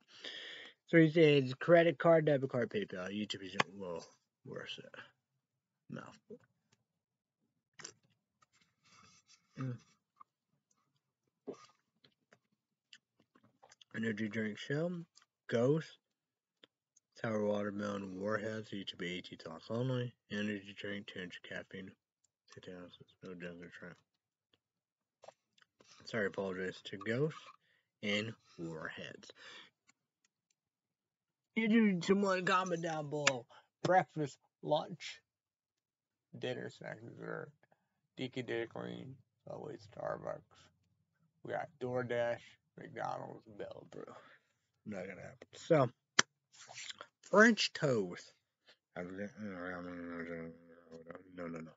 So he says credit card, debit card, PayPal. YouTube is well, worse it? Mouthful. Mm. Energy drink shell, Ghost, Sour watermelon warheads, each of 18 thoughts only. Energy drink, 200 caffeine, 50 ounces, no jungle trap. Sorry, apologize to Ghost and Warheads. You do someone comment down below. Breakfast, lunch, dinner, snack, dessert. Deaky Dairy Queen, Subway, Starbucks. We got DoorDash, McDonald's, Bell Brew. Not gonna happen. So, French toast. No, no, no.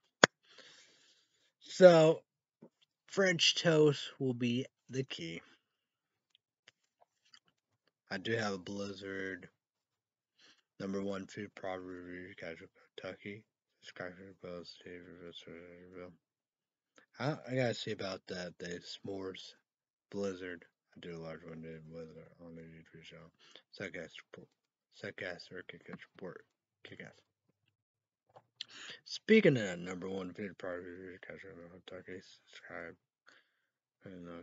So, French toast will be the key. I do have a Blizzard number one food product review, Casual Kentucky. Subscribe for post, I, I gotta see about that. The s'mores Blizzard. Do one day Blizzard uh, on the YouTube channel. Suckass or kick ass report. Kick ass. Speaking of that number one food product review, Casual Kentucky. Subscribe. And no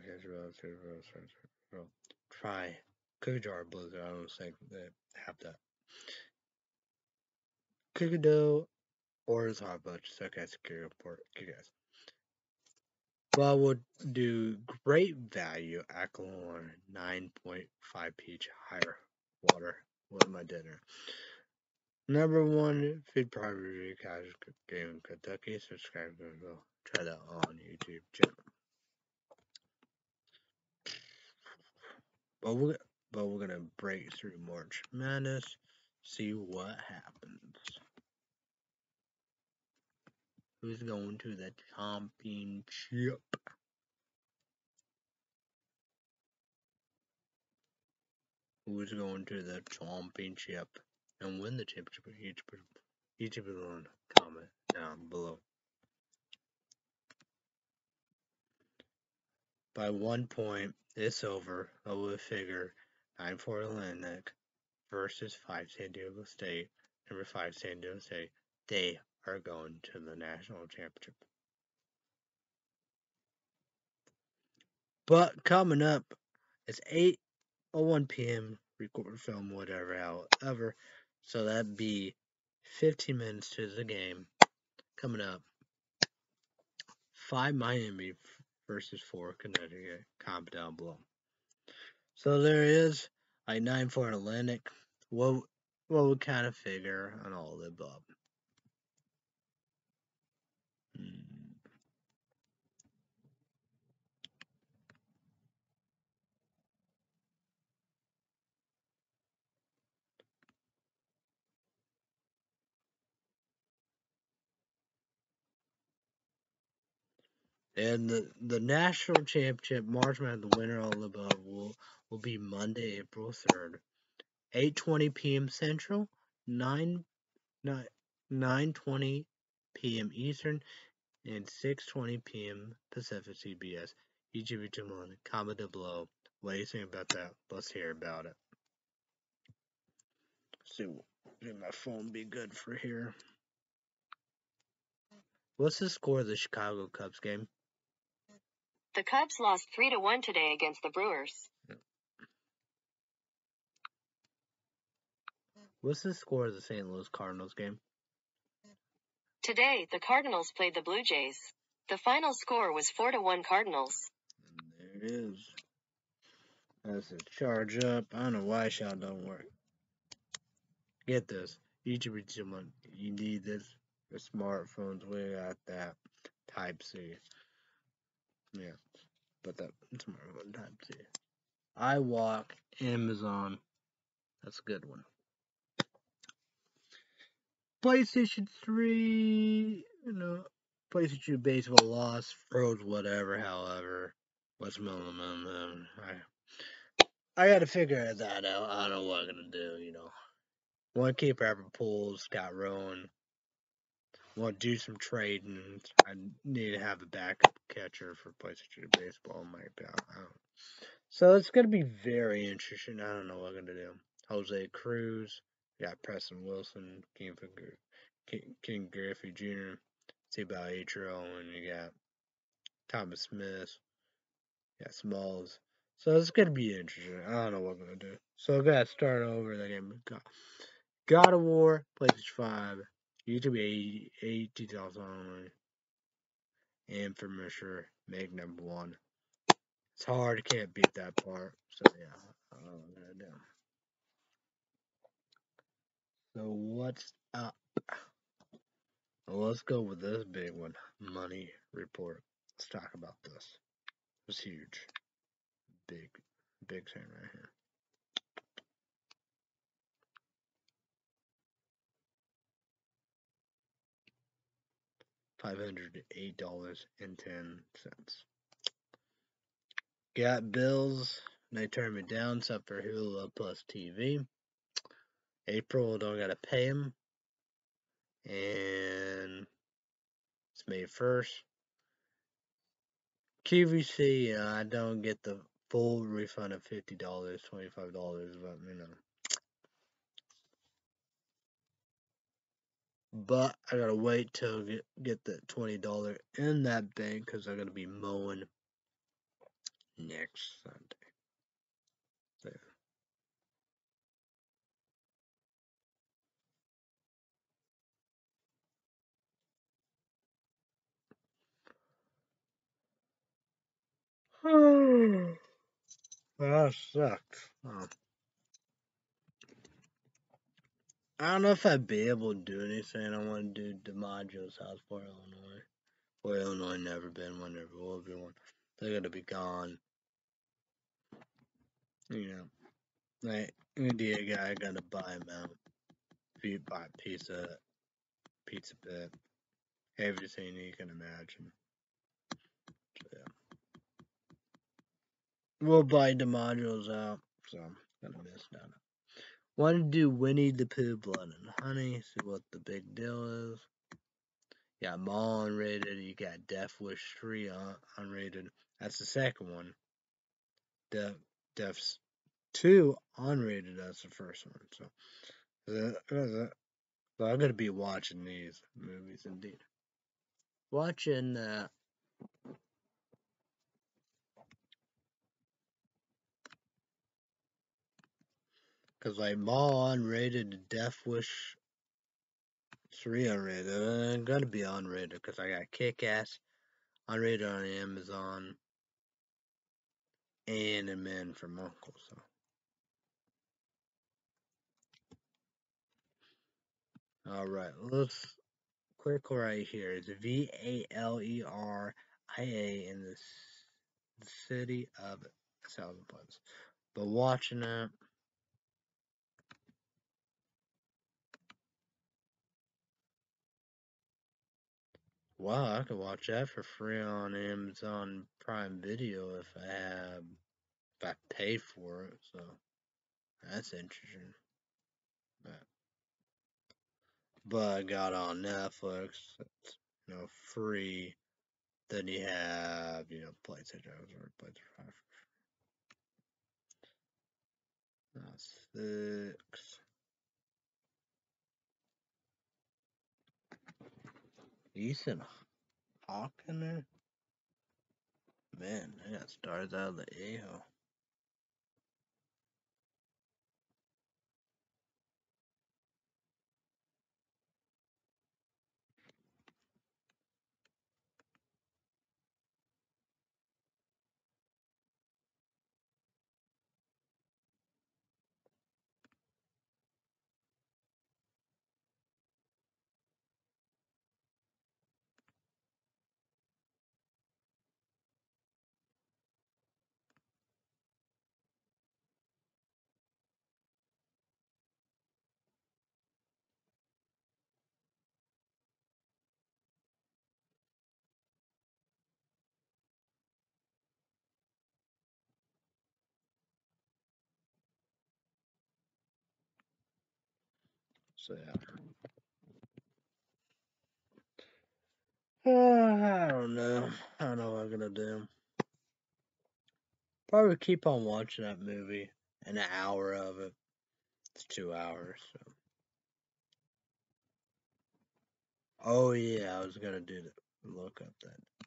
well, try cookie jar blizzard. I don't think they have that. Cookie dough or is hot bunch. So guys, secure report. Well, would do great value alkaline 9.5 pH higher water with my dinner. Number one food product cash game in Kentucky. Subscribe to go try that on YouTube channel. But we're, but we're gonna break through March Madness, see what happens. Who's going to the championship? Who's going to the championship and win the championship? Each, each of you comment down below. By one point, it's over. I will figure 9 Florida Atlantic versus 5 San Diego State. Number 5 San Diego State. They are going to the national championship. But coming up, it's 8:01 p.m. Record film, whatever, however. So that'd be 15 minutes to the game coming up. Five Miami versus 4 Connecticut. Comment down below. So there is a 9 for Atlantic. What, what we kind of figure on all the above. And the, the national championship March Madness winner all above will will be Monday, April third, eight twenty p.m. Central, 9 9 20 p.m. Eastern, and 6:20 p.m. Pacific CBS. YouTube channel. Comment below. What do you think about that? Let's hear about it. See my phone be good for here. What's the score of the Chicago Cubs game? The Cubs lost 3 to 1 today against the Brewers. What's the score of the St. Louis Cardinals game? Today, the Cardinals played the Blue Jays. The final score was 4 to 1 Cardinals. And there it is. That's a charge up. I don't know why shot don't work. Get this. YouTube someone you need this for smartphones. We got that Type C. Yeah. But that smartphone Type C. iWalk, Amazon. That's a good one. PlayStation 3, you know, PlayStation Baseball lost, froze, whatever, however. What's my, I, I gotta figure that out. I don't know what I'm gonna do, you know. One to keep Robert Pujols, Scott Rolen. Want to do some trading. I need to have a backup catcher for PlayStation Baseball. Be out. So it's gonna be very interesting. I don't know what I'm gonna do. Jose Cruz, you got Preston Wilson, King, King, Griffey Jr., about Atro, and you got Thomas Smith, you got Smalls. So it's gonna be interesting. I don't know what I'm gonna do. So I gotta start over the game. God of War, PlayStation 5, YouTube 80, 80,000 only, and for sure, make number one. It's hard, can't beat that part. So yeah, I don't know what gonna do. So what's up? Well, let's go with this big one. Money report. Let's talk about this. It's huge. Big, big thing right here. Five hundred eight dollars and ten cents. Got bills. They turned me down, except for Hulu Plus TV. April, don't gotta pay them. And it's May 1st. QVC, uh, I don't get the full refund of $50, $25, but you know. But I gotta wait till get get the twenty dollar in that bank because I'm gonna be mowing next Sunday. [SIGHS] that sucks. Oh. I don't know if I'd be able to do anything. I want to do DiMaggio's house for Illinois. For Illinois, never been one, never will be one. They're gonna be gone. You know, like India guy gonna buy them out. You buy pizza, pizza pit, everything you can imagine. So, yeah. We'll buy the modules out, so I'm gonna miss that. Want to do Winnie the Pooh Blood and Honey, see what the big deal is. You got Mall unrated, you got Death Wish 3 un unrated. That's the second one. Death Death's 2 unrated, that's the first one. So, so I'm gonna be watching these movies indeed. Watching uh, Cause like Mall unrated, Death Wish three unrated. I'm gonna be unrated because I got Kick Ass unrated on Amazon and a Man from Uncle. So. All right, let's quick right here. It's V A L E R I A in the city of Thousand Planets. But watching it. Wow, I could watch that for free on Amazon Prime Video if I have if I pay for it. So that's interesting. But, but I got on Netflix. It's you know free. Then you have you know PlayStation or PlayStation Five. That's six. Ethan Hawke in there? Man, I got stars out of the a-hole. Uh, I don't know. I don't know what I'm gonna do. Probably keep on watching that movie. An hour of it. It's two hours. So. Oh yeah, I was gonna do that. Look up that.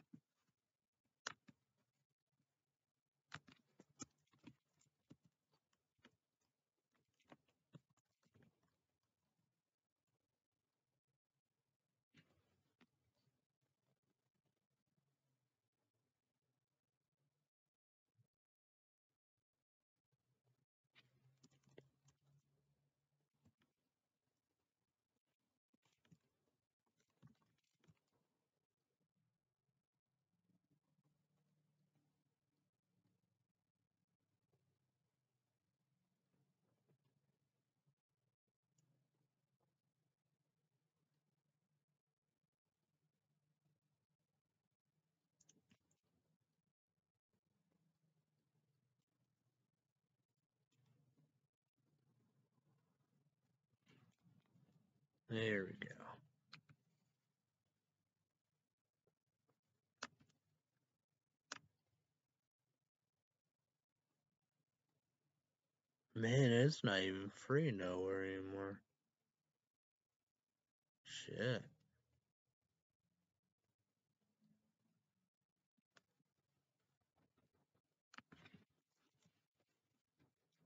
There we go. Man, it's not even free nowhere anymore. Shit.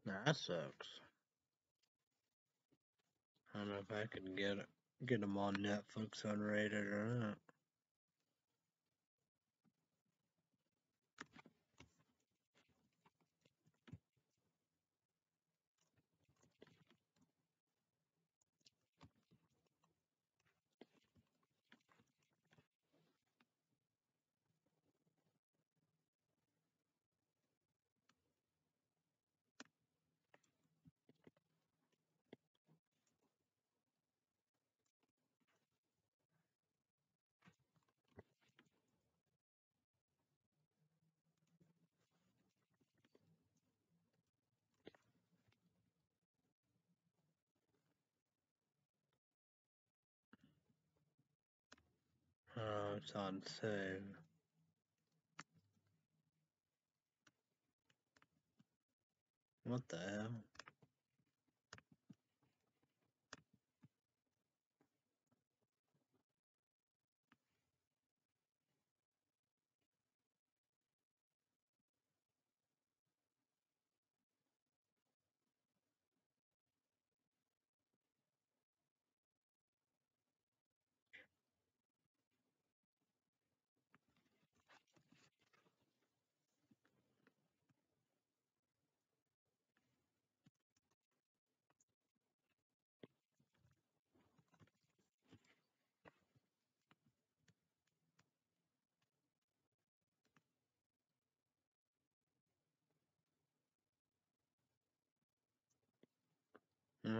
That sucks. I don't know if I can get get them on Netflix unrated or not. Oh, on save. What the hell?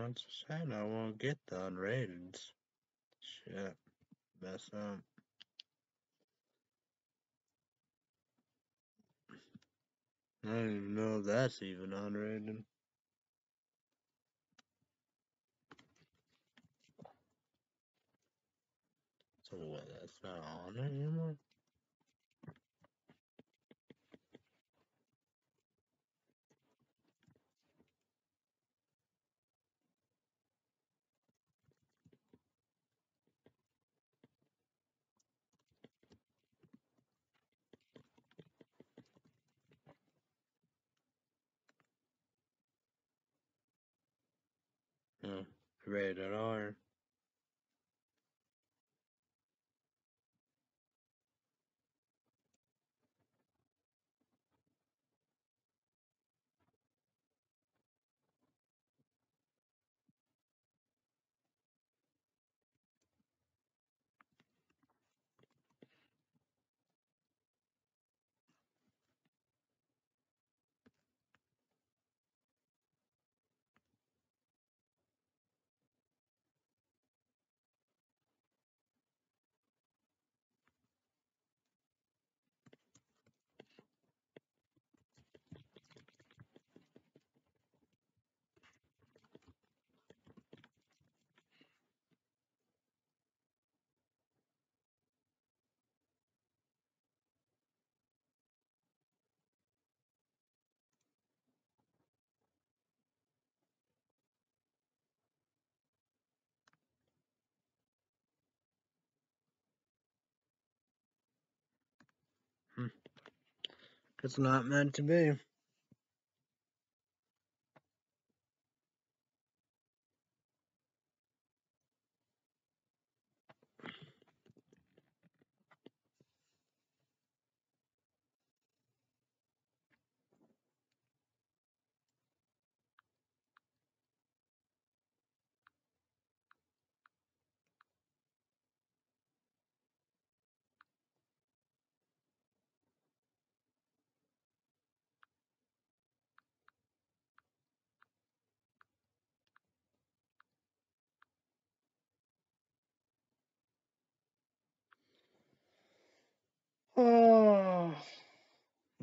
once I said I won't get the unrateds. Shit. Mess up. I don't even know if that's even unrated. So what, that's not on anymore? Yeah, rated R. Hmm. It's not meant to be. Oh,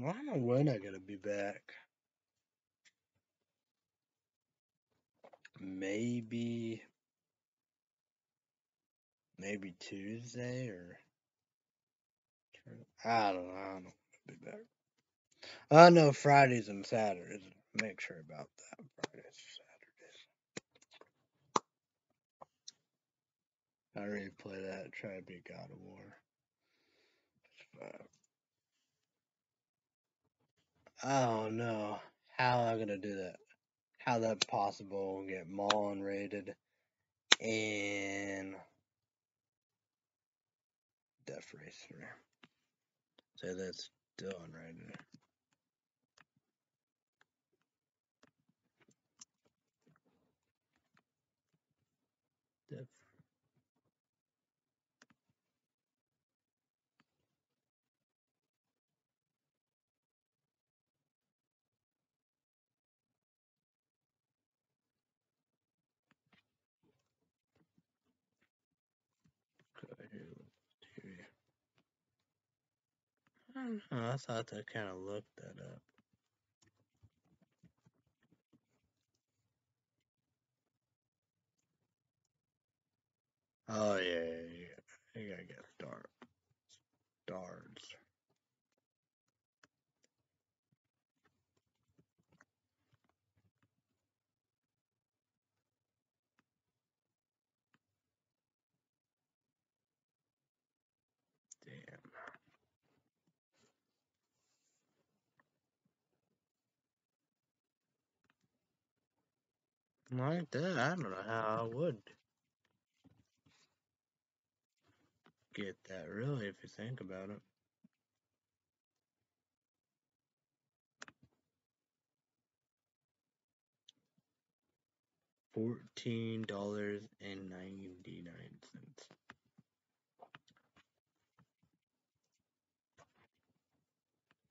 I don't know when I gotta be back. Maybe, maybe Tuesday or I don't know. I don't know. I'll be back. Uh, I know Fridays and Saturdays. Make sure about that. Fridays, Saturdays. I already play that. Try to beat God of War. But Oh, I don't know how I'm gonna do that. How that's possible? Get Maul unrated and Death Race 3. So that's still unrated. Death. I don't know. I thought that kind of looked that up. Oh yeah, yeah, yeah. You gotta get star stars. Damn. Like that, I don't know how I would get that really if you think about it. Fourteen dollars and ninety nine cents.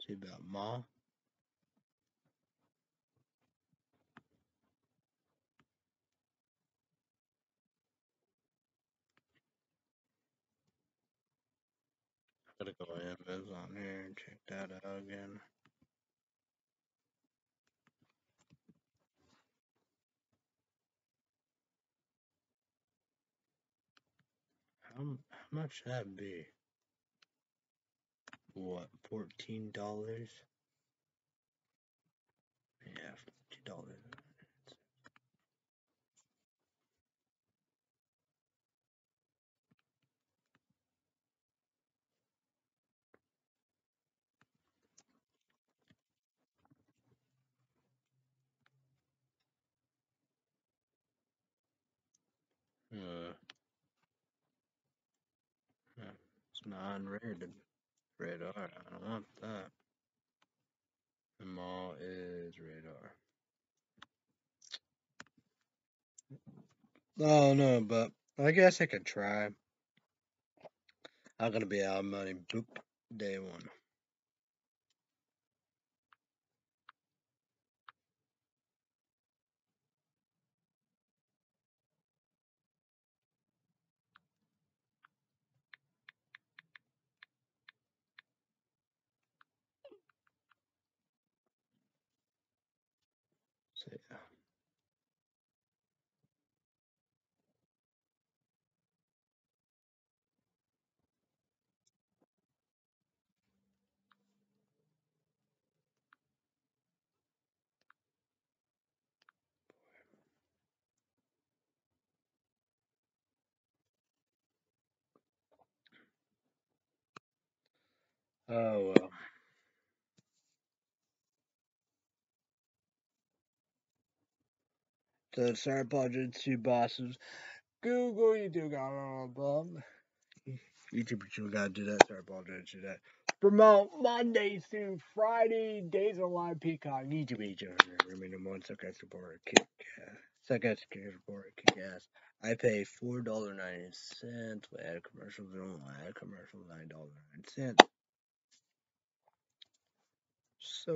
See about Ma? gotta go ahead on here and check that out again. How, how much that be? What, $14? Yeah, $14. Uh, it's non-rare radar. I don't want that. The mall is radar. Oh no, but I guess I could try. I'm gonna be out of money boop day one. Oh well. So sorry, apologies to bosses. Google, you do got on above. YouTube, you gotta do that. Sorry, that. Promote Mondays through Friday, days on live Peacock. YouTube, YouTube. Remaining one second support, kick ass. Second support, kick ass. I pay four dollar ninety cents. Add commercials. Don't add commercials. Nine dollar nine cents. So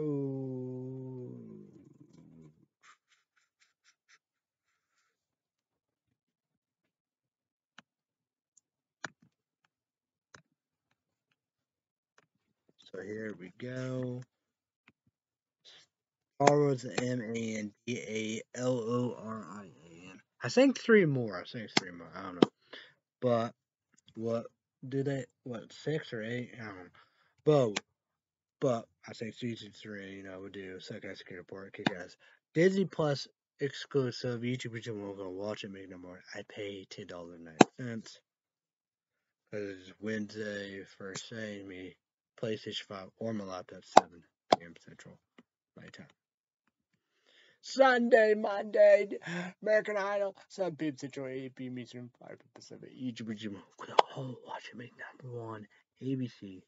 So here we go. Star Wars M A N D A L O R I A N. I think three more. I think three more. I don't know. But what do they? What six or eight? I don't know. But but I think season three. You know, we do second second report. Kick ass. Disney Plus exclusive. YouTube channel. Go watch it. Make no more. I pay ten dollars ninety cents. Cause it's Wednesday for saying me PlayStation 5 or my laptop 7 p.m. Central my time. Sunday, Monday, American Idol, 7 p.m. Central, 8 p.m. Eastern, 5 p.m. Pacific. With a whole watch it make number one. ABC,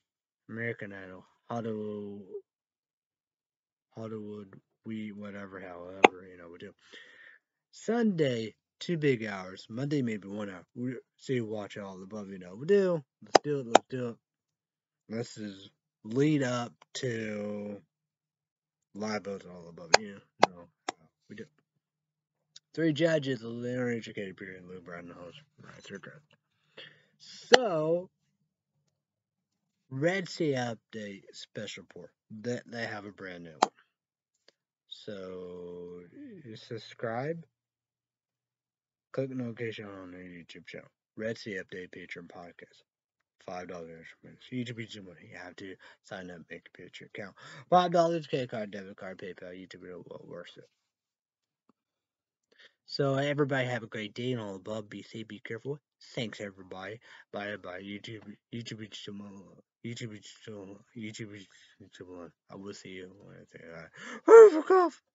American Idol, Hollywood, Hollywood, we, whatever, however, you know, we do. Sunday, two big hours. Monday, maybe one hour. We see, watch all above, you know, we do. Let's do it, let's do it. This is lead up to live votes all above you know we do. Three judges, a linear educated period, Luke Bryan, the host, right through draft. So, Red Sea Update Special Report. That they have a brand new one. So, subscribe, click notification on their YouTube channel. Red Sea Update Patreon Podcast five dollars YouTube YouTube money. You have to sign up, make a picture account. Five dollars, credit card, debit card, PayPal, YouTube, well worth it. So everybody have a great day and all above. Be safe, be careful. Thanks everybody. Bye bye. YouTube YouTube tomorrow. YouTube YouTube YouTube YouTube. I will see you I say [GASPS]